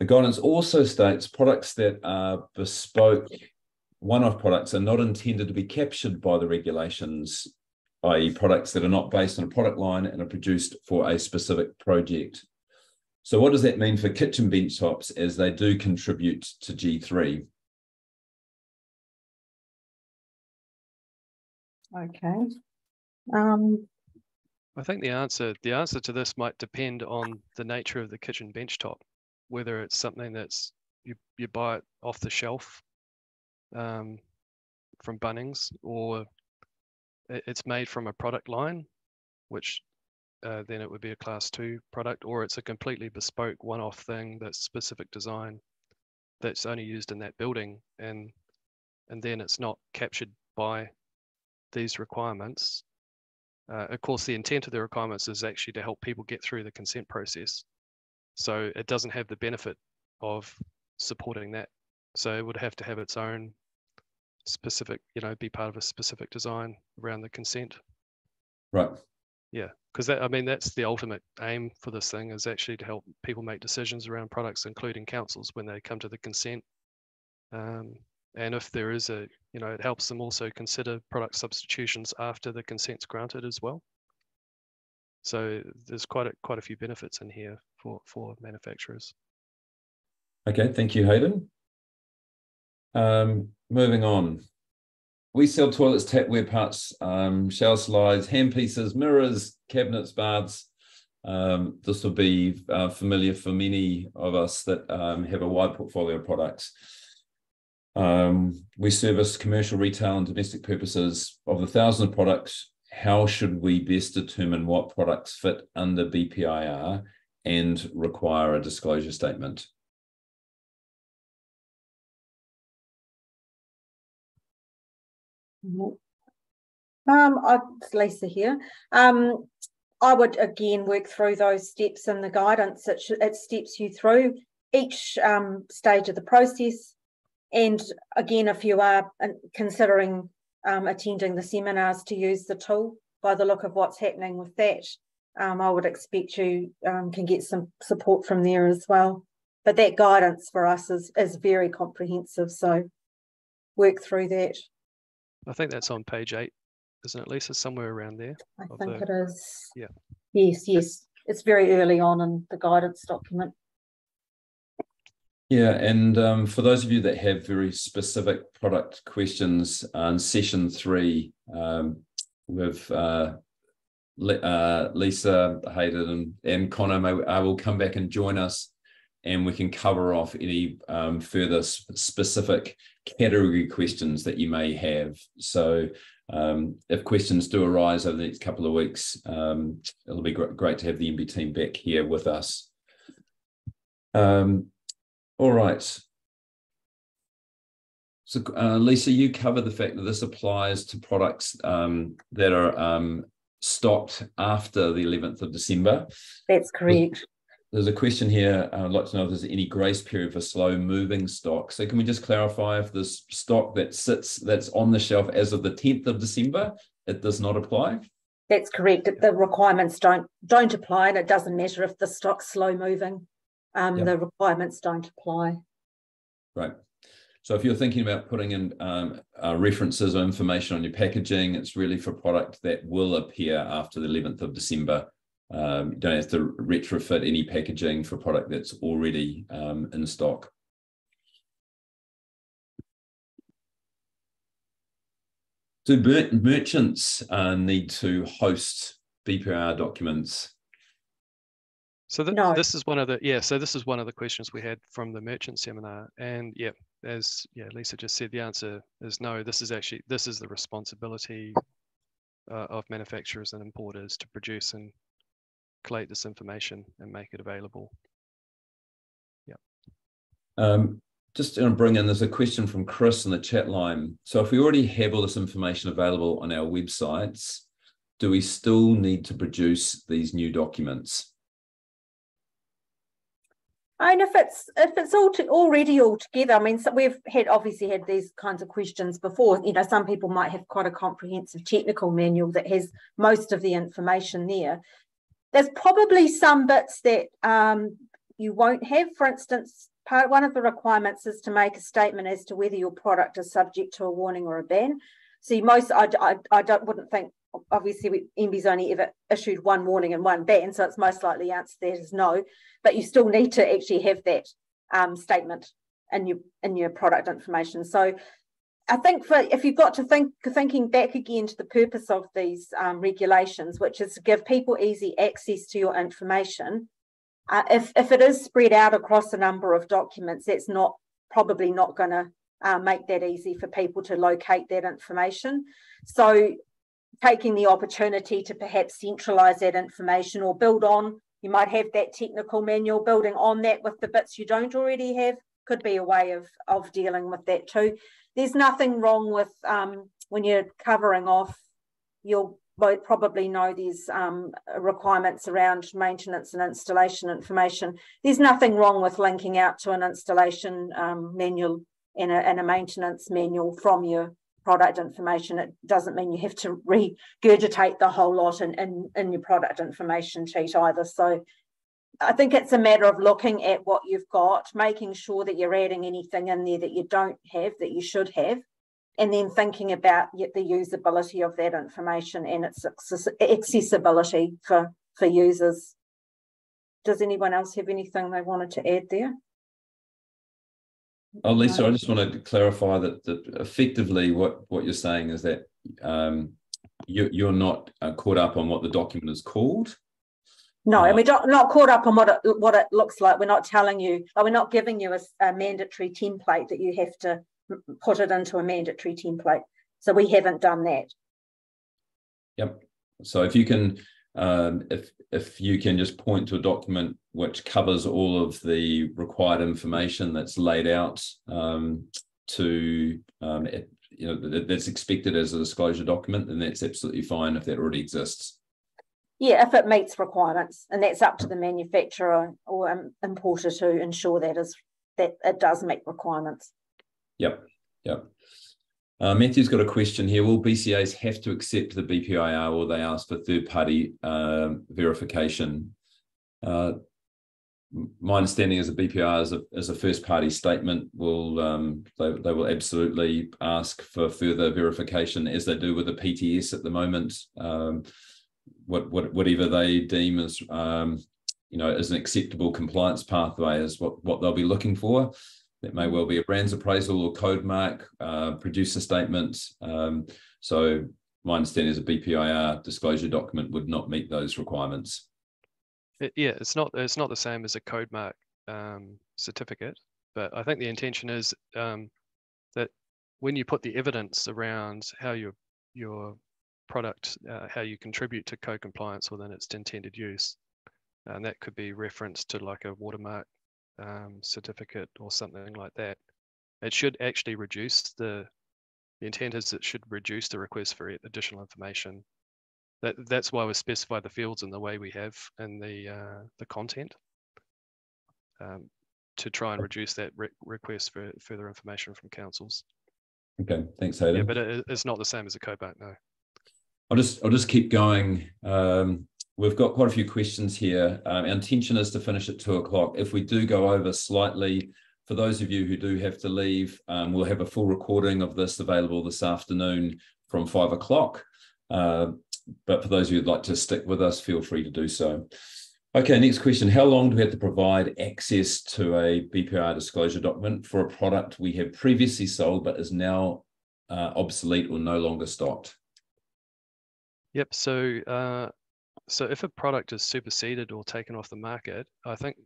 The guidance also states products that are bespoke, one-off products are not intended to be captured by the regulations, i.e. products that are not based on a product line and are produced for a specific project. So what does that mean for kitchen bench tops as they do contribute to G3? Okay. Um, I think the answer the answer to this might depend on the nature of the kitchen benchtop, whether it's something that's you you buy it off the shelf um, from Bunnings, or it's made from a product line, which uh, then it would be a class two product, or it's a completely bespoke one-off thing that's specific design that's only used in that building, and and then it's not captured by these requirements, uh, of course, the intent of the requirements is actually to help people get through the consent process. So it doesn't have the benefit of supporting that. So it would have to have its own specific, you know, be part of a specific design around the consent. Right. Yeah, because that I mean that's the ultimate aim for this thing is actually to help people make decisions around products, including councils when they come to the consent. Um, and if there is a, you know, it helps them also consider product substitutions after the consent's granted as well. So there's quite a, quite a few benefits in here for, for manufacturers. Okay, thank you, Hayden. Um, moving on. We sell toilets, tapware parts, um, shower slides, hand pieces, mirrors, cabinets, baths. Um, this will be uh, familiar for many of us that um, have a wide portfolio of products. Um, we service commercial, retail, and domestic purposes. Of the thousand products, how should we best determine what products fit under BPIR and require a disclosure statement? Um, it's Lisa here. Um, I would again work through those steps in the guidance. It, it steps you through each um, stage of the process and again, if you are uh, considering um, attending the seminars to use the tool, by the look of what's happening with that, um, I would expect you um, can get some support from there as well. But that guidance for us is, is very comprehensive. So work through that. I think that's on page eight, isn't it, Lisa? Somewhere around there. I think the... it is. Yeah. Yes, yes. It's very early on in the guidance document. Yeah, and um, for those of you that have very specific product questions on session three um, with uh, uh, Lisa, Hayden, and, and Connor, may, I will come back and join us and we can cover off any um, further specific category questions that you may have. So um, if questions do arise over the next couple of weeks, um, it'll be great to have the MBIE team back here with us. Um, all right. So, uh, Lisa, you covered the fact that this applies to products um, that are um, stocked after the 11th of December. That's correct. There's a question here. I'd like to know if there's any grace period for slow moving stock. So, can we just clarify if this stock that sits that's on the shelf as of the 10th of December, it does not apply? That's correct. The requirements don't don't apply, and it doesn't matter if the stock's slow moving. Um, yep. The requirements don't apply. Right. So if you're thinking about putting in um, uh, references or information on your packaging, it's really for product that will appear after the 11th of December. Um, you don't have to retrofit any packaging for a product that's already um, in stock. Do mer merchants uh, need to host BPR documents? So th no. this is one of the yeah. So this is one of the questions we had from the merchant seminar, and yeah, as yeah Lisa just said, the answer is no. This is actually this is the responsibility uh, of manufacturers and importers to produce and collate this information and make it available. Yeah. Um, just to bring in, there's a question from Chris in the chat line. So if we already have all this information available on our websites, do we still need to produce these new documents? And if it's if it's all to, already all together, I mean, so we've had obviously had these kinds of questions before. You know, some people might have quite a comprehensive technical manual that has most of the information there. There's probably some bits that um, you won't have. For instance, part one of the requirements is to make a statement as to whether your product is subject to a warning or a ban. See, most I, I, I don't wouldn't think obviously MBIE's only ever issued one warning and one ban, so it's most likely the answer there is no. But you still need to actually have that um, statement in your in your product information. So I think for if you've got to think thinking back again to the purpose of these um, regulations, which is to give people easy access to your information. Uh, if if it is spread out across a number of documents, that's not probably not going to uh, make that easy for people to locate that information. So taking the opportunity to perhaps centralize that information or build on. You might have that technical manual building on that with the bits you don't already have could be a way of, of dealing with that too. There's nothing wrong with um, when you're covering off, you'll probably know there's um, requirements around maintenance and installation information. There's nothing wrong with linking out to an installation um, manual and a, and a maintenance manual from your product information, it doesn't mean you have to regurgitate the whole lot in, in, in your product information sheet either. So I think it's a matter of looking at what you've got, making sure that you're adding anything in there that you don't have that you should have, and then thinking about the usability of that information and its accessibility for, for users. Does anyone else have anything they wanted to add there? Oh, Lisa, I just want to clarify that, that effectively what, what you're saying is that um, you, you're not uh, caught up on what the document is called. No, and we're not, not caught up on what it, what it looks like. We're not telling you, or we're not giving you a, a mandatory template that you have to put it into a mandatory template. So we haven't done that. Yep. So if you can um, if if you can just point to a document which covers all of the required information that's laid out um, to um, you know that's expected as a disclosure document, then that's absolutely fine if that already exists. Yeah, if it meets requirements, and that's up to the manufacturer or um, importer to ensure that is that it does meet requirements. Yep, yep. Uh, Matthew's got a question here. Will BCAs have to accept the BPIR or they ask for third party uh, verification? Uh, my understanding is a BPIR is a, is a first party statement. Will um, they, they will absolutely ask for further verification as they do with the PTS at the moment. Um, what, what, whatever they deem as um, you know as an acceptable compliance pathway is what, what they'll be looking for. That may well be a BRANZ appraisal or CodeMark, uh, producer statement. Um, so my understanding is a BPIR disclosure document would not meet those requirements. It, yeah, it's not it's not the same as a CodeMark um, certificate, but I think the intention is um, that when you put the evidence around how your your product, uh, how you contribute to co-compliance within its intended use, and that could be referenced to like a watermark um, certificate or something like that. it should actually reduce the the intent is it should reduce the request for additional information. That that's why we specify the fields in the way we have in the uh, the content um, to try and reduce that re request for further information from councils. Okay, thanks, Hayden. Yeah, but it, it's not the same as a CodeMark, no. I'll just I'll just keep going. Um, we've got quite a few questions here. Um, our intention is to finish at two o'clock. If we do go over slightly, for those of you who do have to leave, um, we'll have a full recording of this available this afternoon from five o'clock. Uh, but for those of you who'd like to stick with us, feel free to do so. Okay, next question. How long do we have to provide access to a BPI disclosure document for a product we have previously sold but is now uh, obsolete or no longer stocked? Yep. So, uh, so if a product is superseded or taken off the market, I think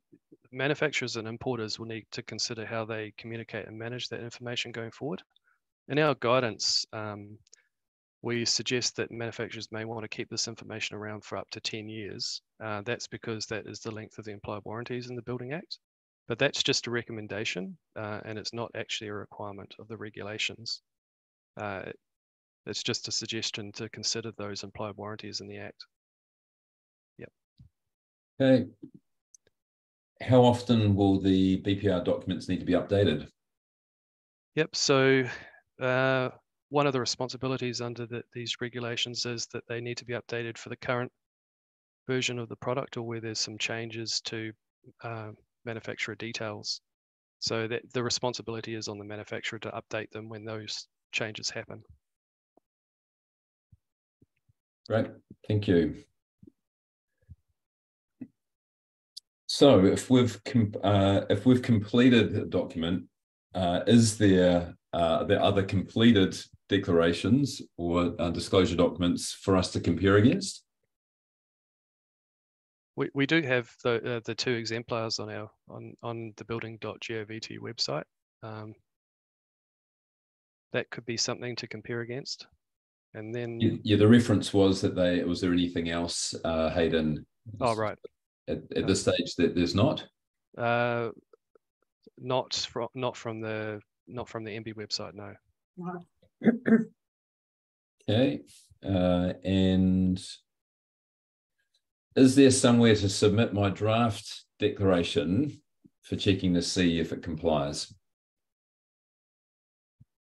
manufacturers and importers will need to consider how they communicate and manage that information going forward. In our guidance, um, we suggest that manufacturers may want to keep this information around for up to 10 years. Uh, that's because that is the length of the implied warranties in the Building Act. But that's just a recommendation uh, and it's not actually a requirement of the regulations. Uh, it's just a suggestion to consider those implied warranties in the Act. Yep. Okay. How often will the BPR documents need to be updated? Yep. So uh, one of the responsibilities under the, these regulations is that they need to be updated for the current version of the product or where there's some changes to uh, manufacturer details. So that the responsibility is on the manufacturer to update them when those changes happen. Great, thank you. So if we've uh, if we've completed the document, uh, is there uh, there other completed declarations or uh, disclosure documents for us to compare against? We, we do have the uh, the two exemplars on our on on the building.govt website. Um, that could be something to compare against. And then yeah, yeah, the reference was that they was there anything else, uh, Hayden? Oh right. At, at this stage, that there's not. Uh, not from not from the not from the MBIE website, no. okay, uh, and is there somewhere to submit my draft declaration for checking to see if it complies?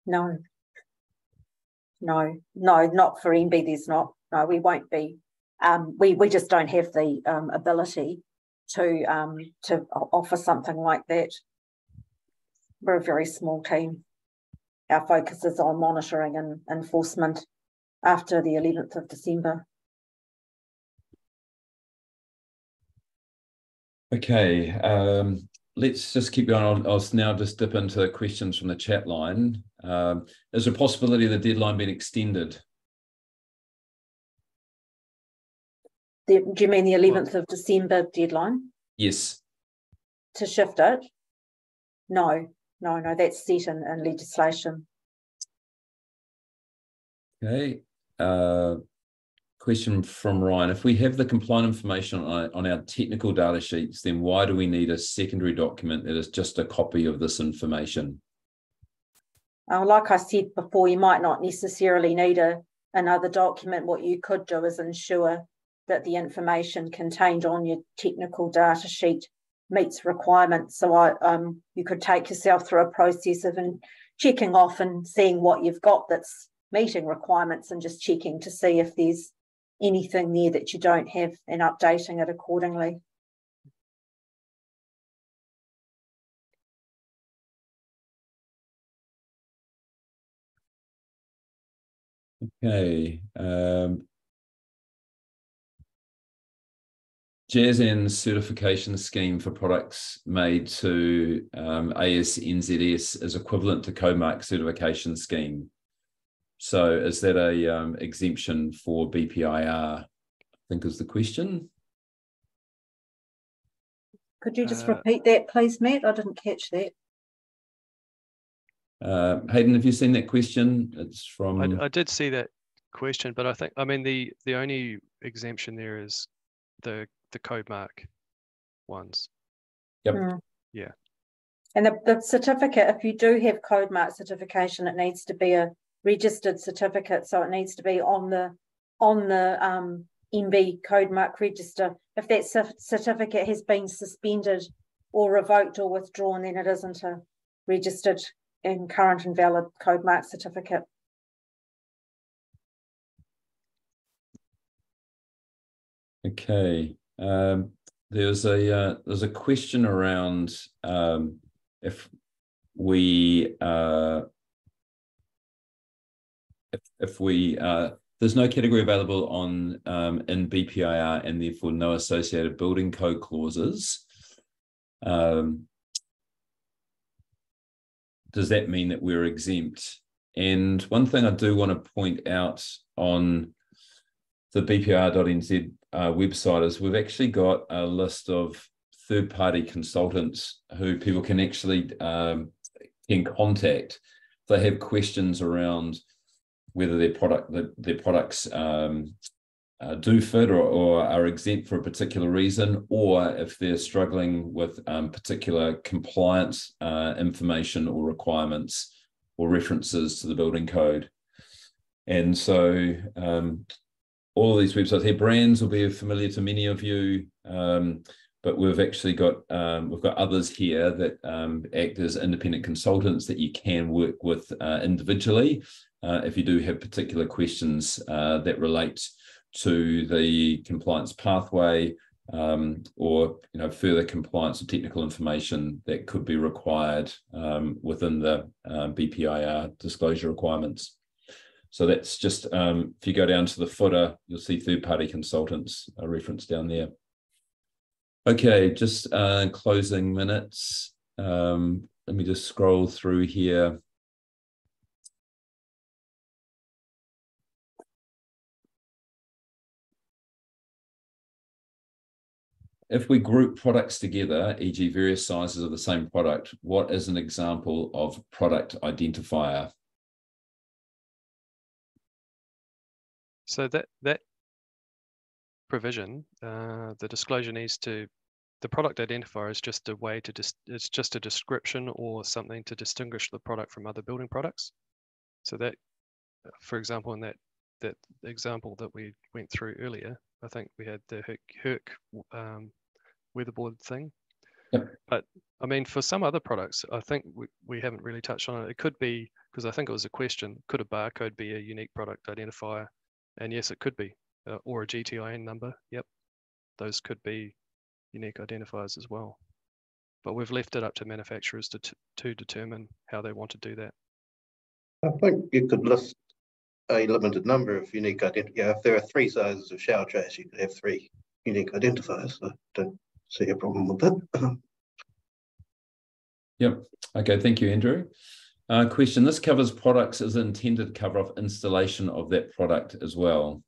No. No, no, not for MBIE. There's not. No, we won't be. Um, we we just don't have the um, ability to um, to offer something like that. We're a very small team. Our focus is on monitoring and enforcement after the 11th of December. Okay, um, let's just keep going. I'll, I'll, now just dip into the questions from the chat line. Um, is there a possibility of the deadline being extended? The, do you mean the 11th of December deadline? Yes. To shift it? No, no, no, that's set in, in legislation. Okay. Uh, question from Ryan. If we have the compliant information on, on our technical data sheets, then why do we need a secondary document that is just a copy of this information? Uh, like I said before, you might not necessarily need a, another document. What you could do is ensure that the information contained on your technical data sheet meets requirements. So I, um, you could take yourself through a process of and checking off and seeing what you've got that's meeting requirements and just checking to see if there's anything there that you don't have and updating it accordingly. Okay. Um, certification scheme for products made to um, ASNZS is equivalent to CodeMark certification scheme. So is that a um, exemption for BPIR? I think is the question. Could you just uh, repeat that, please, Matt? I didn't catch that. Uh, Hayden, have you seen that question? It's from. I, I, did see that question, but I think I mean the the only exemption there is the the CodeMark ones. Yep. Mm. Yeah. And the, the certificate, if you do have CodeMark certification, it needs to be a registered certificate. So it needs to be on the on the um, MBIE code mark register. If that certificate has been suspended or revoked or withdrawn, then it isn't a registered and current and valid CodeMark certificate. Okay. Um, there's a uh, there's a question around um, if we uh, if if we uh, there's no category available on um, in BPIR and therefore no associated building code clauses. Um, does that mean that we're exempt? And one thing I do want to point out on the bpir.nz uh, website is we've actually got a list of third party consultants who people can actually um, can contact. If they have questions around whether their product the, their products um, uh, do fit or, or, are exempt for a particular reason, or if they're struggling with um, particular compliance uh, information or requirements or references to the building code. And so um, all these websites here, brands will be familiar to many of you, um, but we've actually got um, we've got others here that um, act as independent consultants that you can work with uh, individually uh, if you do have particular questions uh, that relate to the compliance pathway um, or you know further compliance or technical information that could be required um, within the uh, BPIR disclosure requirements. So that's just, um, if you go down to the footer, you'll see third-party consultants uh, referenced down there. Okay, just uh, closing minutes. Um, let me just scroll through here. If we group products together, e.g. various sizes of the same product, what is an example of product identifier? So that that provision, uh, the disclosure needs to, the product identifier is just a way to, dis, it's just a description or something to distinguish the product from other building products. So that, for example, in that that example that we went through earlier, I think we had the Herc, Herc um, weatherboard thing. Yep. But I mean, for some other products, I think we, we haven't really touched on it. It could be, because I think it was a question, could a barcode be a unique product identifier? And yes, it could be, uh, or a GTIN number. Yep, those could be unique identifiers as well. But we've left it up to manufacturers to, to determine how they want to do that. I think you could list a limited number of unique identifiers. Yeah, if there are three sizes of shower trays, you could have three unique identifiers. I don't see a problem with that. yep. Okay. Thank you, Andrew. Uh, question, this covers products as intended cover of installation of that product as well.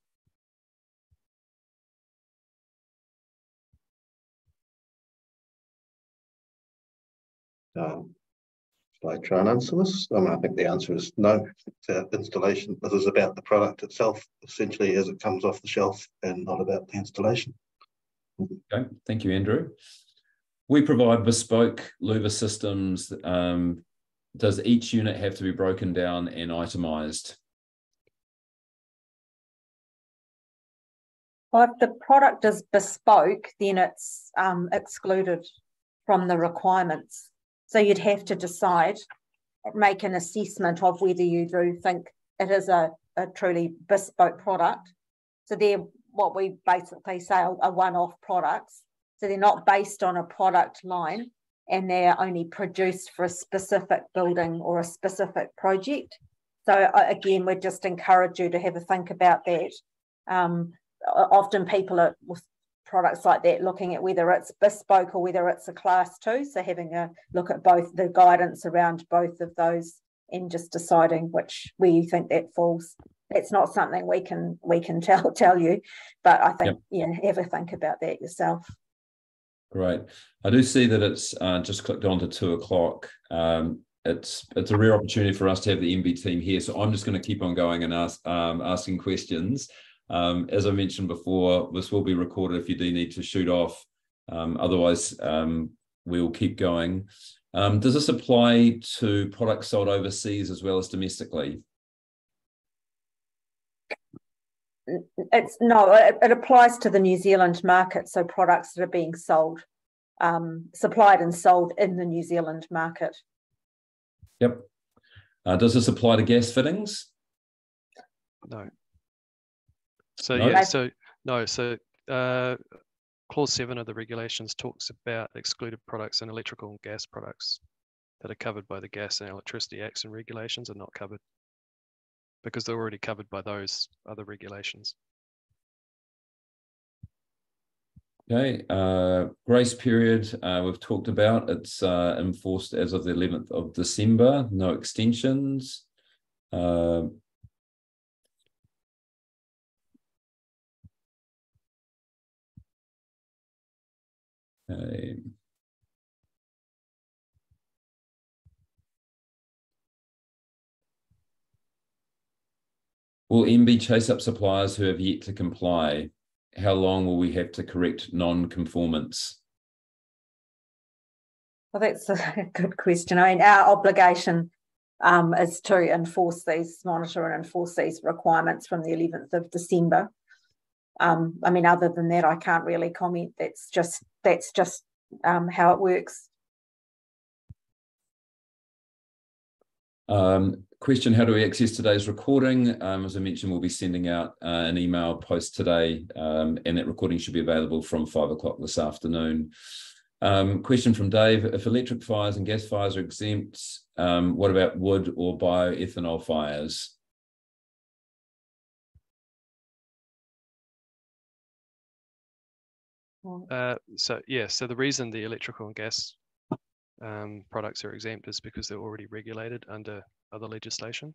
Um, shall I try and answer this? I mean, I think the answer is no. Installation, this is about the product itself, essentially as it comes off the shelf and not about the installation. Okay, thank you, Andrew. We provide bespoke louver systems um, does each unit have to be broken down and itemized? Well, if the product is bespoke, then it's um, excluded from the requirements. So you'd have to decide, make an assessment of whether you do think it is a, a truly bespoke product. So they're what we basically say are, are one-off products. So they're not based on a product line and they're only produced for a specific building or a specific project. So again, we just encourage you to have a think about that. Um, often people are with products like that looking at whether it's bespoke or whether it's a class two. So having a look at both the guidance around both of those and just deciding which where you think that falls. That's not something we can we can tell tell you, but I think yep. yeah, have a think about that yourself. Great. I do see that it's uh, just clicked on to two o'clock. Um, it's it's a rare opportunity for us to have the MBIE team here, so I'm just going to keep on going and ask um, asking questions. Um, as I mentioned before, this will be recorded if you do need to shoot off. Um, otherwise, um, we'll keep going. Um, does this apply to products sold overseas as well as domestically? It's no, it, it applies to the New Zealand market. So products that are being sold, um, supplied and sold in the New Zealand market. Yep. Uh, does this apply to gas fittings? No. So No? yeah, so no, so uh, clause seven of the regulations talks about excluded products and electrical and gas products that are covered by the Gas and Electricity Acts and regulations are not covered because they're already covered by those other regulations. Okay, uh, grace period uh, we've talked about. It's uh, enforced as of the 11th of December. No extensions. Uh, okay. Will MBIE chase up suppliers who have yet to comply? How long will we have to correct non-conformance? Well, that's a good question. I mean, our obligation um, is to enforce these, monitor and enforce these requirements from the 11th of December. Um, I mean, other than that, I can't really comment. That's just that's just um, how it works. Um, question, how do we access today's recording? Um, as I mentioned, we'll be sending out uh, an email post today um, and that recording should be available from five o'clock this afternoon. Um, question from Dave, if electric fires and gas fires are exempt, um, what about wood or bioethanol fires? Uh, so yeah, so the reason the electrical and gas um, products are exempt is because they're already regulated under other legislation.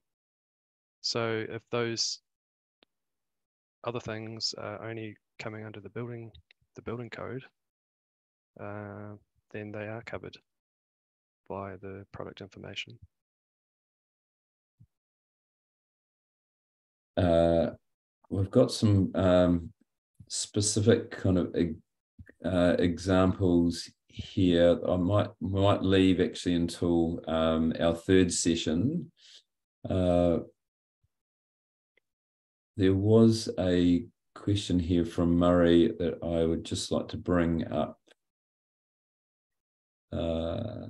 So if those other things are only coming under the building, the building code, uh, then they are covered by the product information. Uh, we've got some um, specific kind of uh, examples here. I might might leave actually until um, our third session. Uh, there was a question here from Murray that I would just like to bring up. Uh,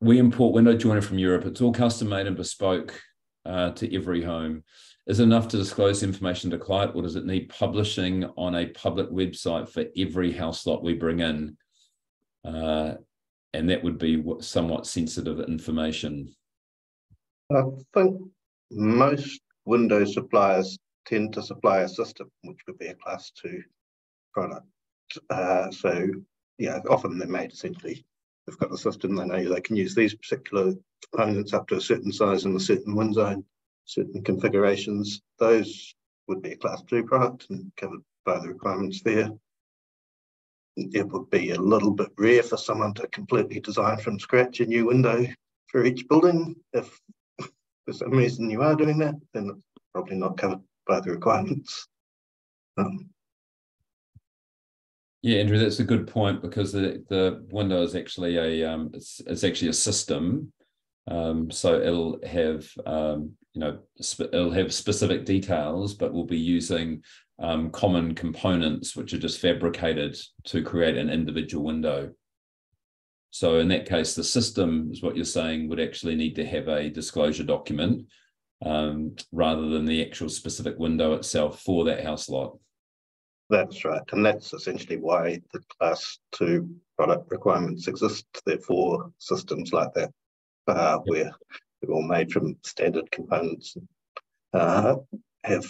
we import window joiner from Europe. It's all custom made and bespoke uh, to every home. Is enough to disclose information to client, or does it need publishing on a public website for every house lot we bring in? Uh, and that would be somewhat sensitive information. I think most window suppliers tend to supply a system, which would be a class two product. Uh, so, yeah, often they're made essentially. They've got a system, they know they can use these particular components up to a certain size in a certain wind zone certain configurations, those would be a class two product and covered by the requirements there. It would be a little bit rare for someone to completely design from scratch a new window for each building. If for some reason you are doing that, then it's probably not covered by the requirements. Um, yeah, Andrew, that's a good point because the, the window is actually a um, it's it's actually a system, um, so it'll have um, you know, it'll have specific details, but we'll be using um, common components which are just fabricated to create an individual window. So in that case, the system is what you're saying would actually need to have a disclosure document um, rather than the actual specific window itself for that house lot. That's right. And that's essentially why the class two product requirements exist. Therefore, systems like that, uh, where they're all made from standard components. Uh, have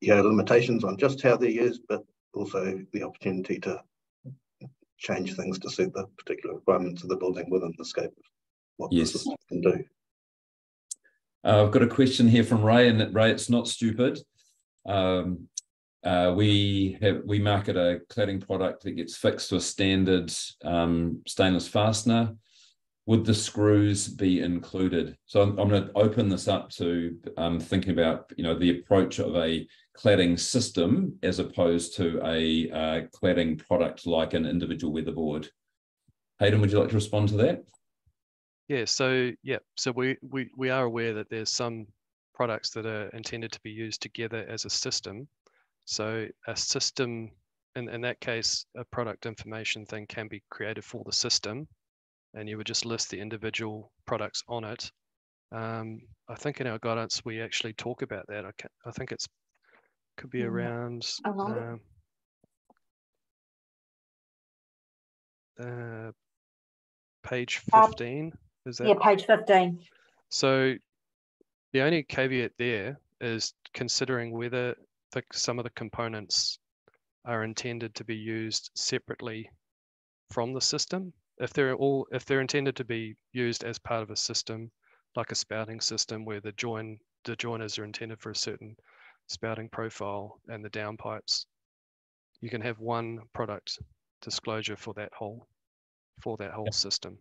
yeah, limitations on just how they're used, but also the opportunity to change things to suit the particular requirements of the building within the scope of what yes. the system can do. Uh, I've got a question here from Ray, and Ray, it's not stupid. Um, uh, we have we market a cladding product that gets fixed to a standard um, stainless fastener would the screws be included? So I'm, I'm going to open this up to um, thinking about, you know, the approach of a cladding system as opposed to a uh, cladding product like an individual weatherboard. Hayden, would you like to respond to that? Yeah, so yeah, so we, we, we are aware that there's some products that are intended to be used together as a system. So a system, in, in that case, a product information thing can be created for the system and you would just list the individual products on it. Um, I think in our guidance, we actually talk about that. I, can, I think it's could be mm. around um, uh, page 15. Uh, is that? Yeah, page 15. So the only caveat there is considering whether the, some of the components are intended to be used separately from the system. If they're all, if they're intended to be used as part of a system, like a spouting system where the join, the joiners are intended for a certain spouting profile and the downpipes, you can have one product disclosure for that whole, for that whole system.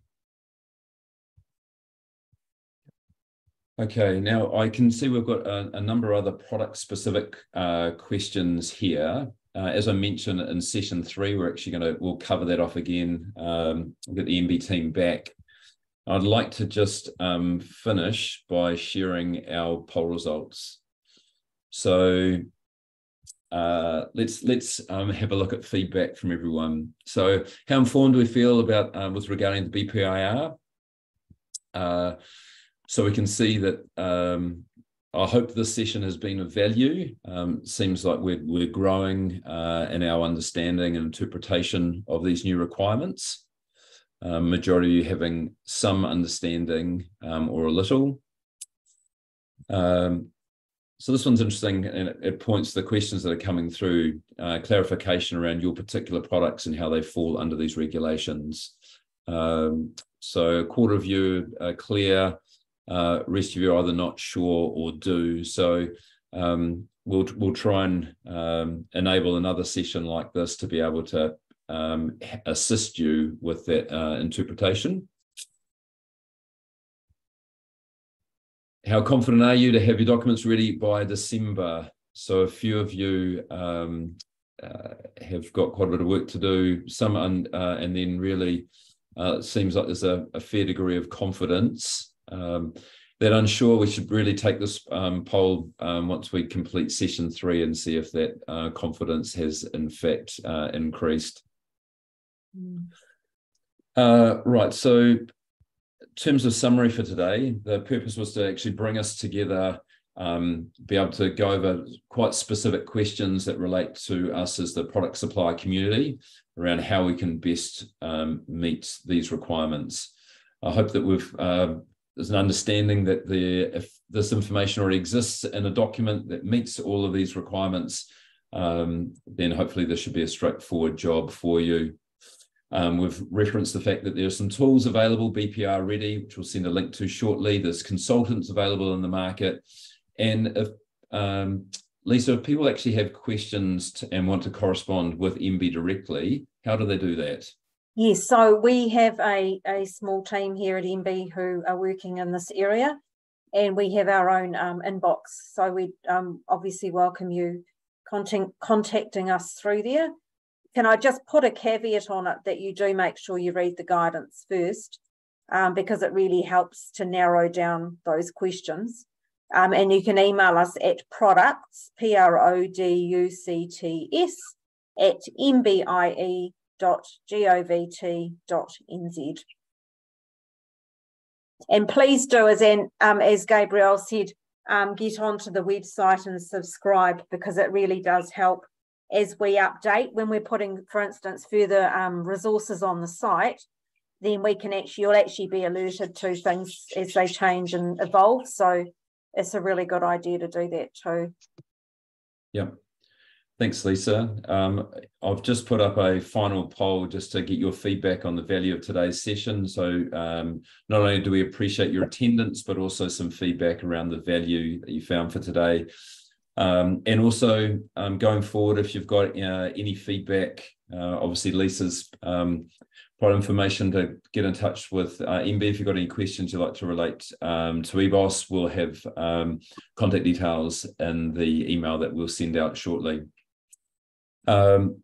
Okay, now I can see we've got a, a number of other product specific uh, questions here. Uh, as I mentioned in session three, we're actually going to, we'll cover that off again, um, get the MBIE team back. I'd like to just um, finish by sharing our poll results. So uh, let's let's um, have a look at feedback from everyone. So how informed do we feel about uh, with regarding the BPIR? Uh, so we can see that um, I hope this session has been of value. Um, seems like we're, we're growing uh, in our understanding and interpretation of these new requirements. Um, majority of you having some understanding um, or a little. Um, so this one's interesting and it, it, points to the questions that are coming through, uh, clarification around your particular products and how they fall under these regulations. Um, so a quarter of you are clear, uh, rest of you are either not sure or do. So um, we'll we'll try and um, enable another session like this to be able to um, assist you with that uh, interpretation. How confident are you to have your documents ready by December? So a few of you um, uh, have got quite a bit of work to do. Some un, uh, and then really uh, it seems like there's a, a fair degree of confidence um, that I'm unsure, we should really take this um, poll um, once we complete session three and see if that uh, confidence has in fact uh, increased. Mm. Uh, right, so in terms of summary for today, the purpose was to actually bring us together, um, be able to go over quite specific questions that relate to us as the product supplier community around how we can best um, meet these requirements. I hope that we've uh, there's an understanding that the if this information already exists in a document that meets all of these requirements, um, then hopefully this should be a straightforward job for you. Um, we've referenced the fact that there are some tools available, BPIR Ready, which we'll send a link to shortly. There's consultants available in the market. And if, um, Lisa, if people actually have questions to, and want to correspond with MBIE directly, how do they do that? Yes, so we have a, a small team here at MBIE who are working in this area and we have our own um, inbox. So we um, obviously welcome you contact, contacting us through there. Can I just put a caveat on it that you do make sure you read the guidance first um, because it really helps to narrow down those questions. Um, and you can email us at products, P R O D U C T S, at mbie www.govt.nz. And please do, as, in, um, as Gabrielle said, um, get onto the website and subscribe because it really does help as we update. When we're putting, for instance, further um, resources on the site, then we can actually, you'll actually be alerted to things as they change and evolve. So it's a really good idea to do that too. Yeah. Thanks, Lisa. Um, I've just put up a final poll just to get your feedback on the value of today's session. So um, not only do we appreciate your attendance, but also some feedback around the value that you found for today. Um, and also um, going forward, if you've got uh, any feedback, uh, obviously Lisa's um, information to get in touch with uh, MBIE if you've got any questions you'd like to relate um, to EBOSS. We'll have um, contact details in the email that we'll send out shortly. Um,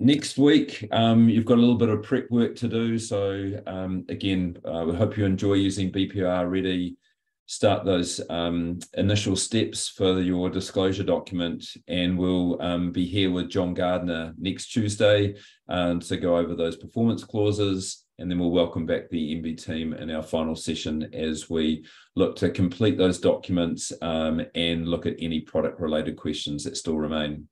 next week, um, you've got a little bit of prep work to do. So um, again, uh, we hope you enjoy using BPIR Ready start those um, initial steps for your disclosure document and we'll um, be here with John Gardner next Tuesday to go over those performance clauses and then we'll welcome back the MBIE team in our final session as we look to complete those documents um, and look at any product related questions that still remain.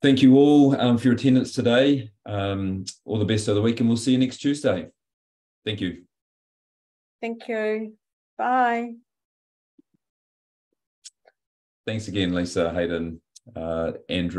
Thank you all um, for your attendance today. Um, all the best of the week and we'll see you next Tuesday. Thank you. Thank you. Bye. Thanks again, Lisa, Hayden, uh, Andrew.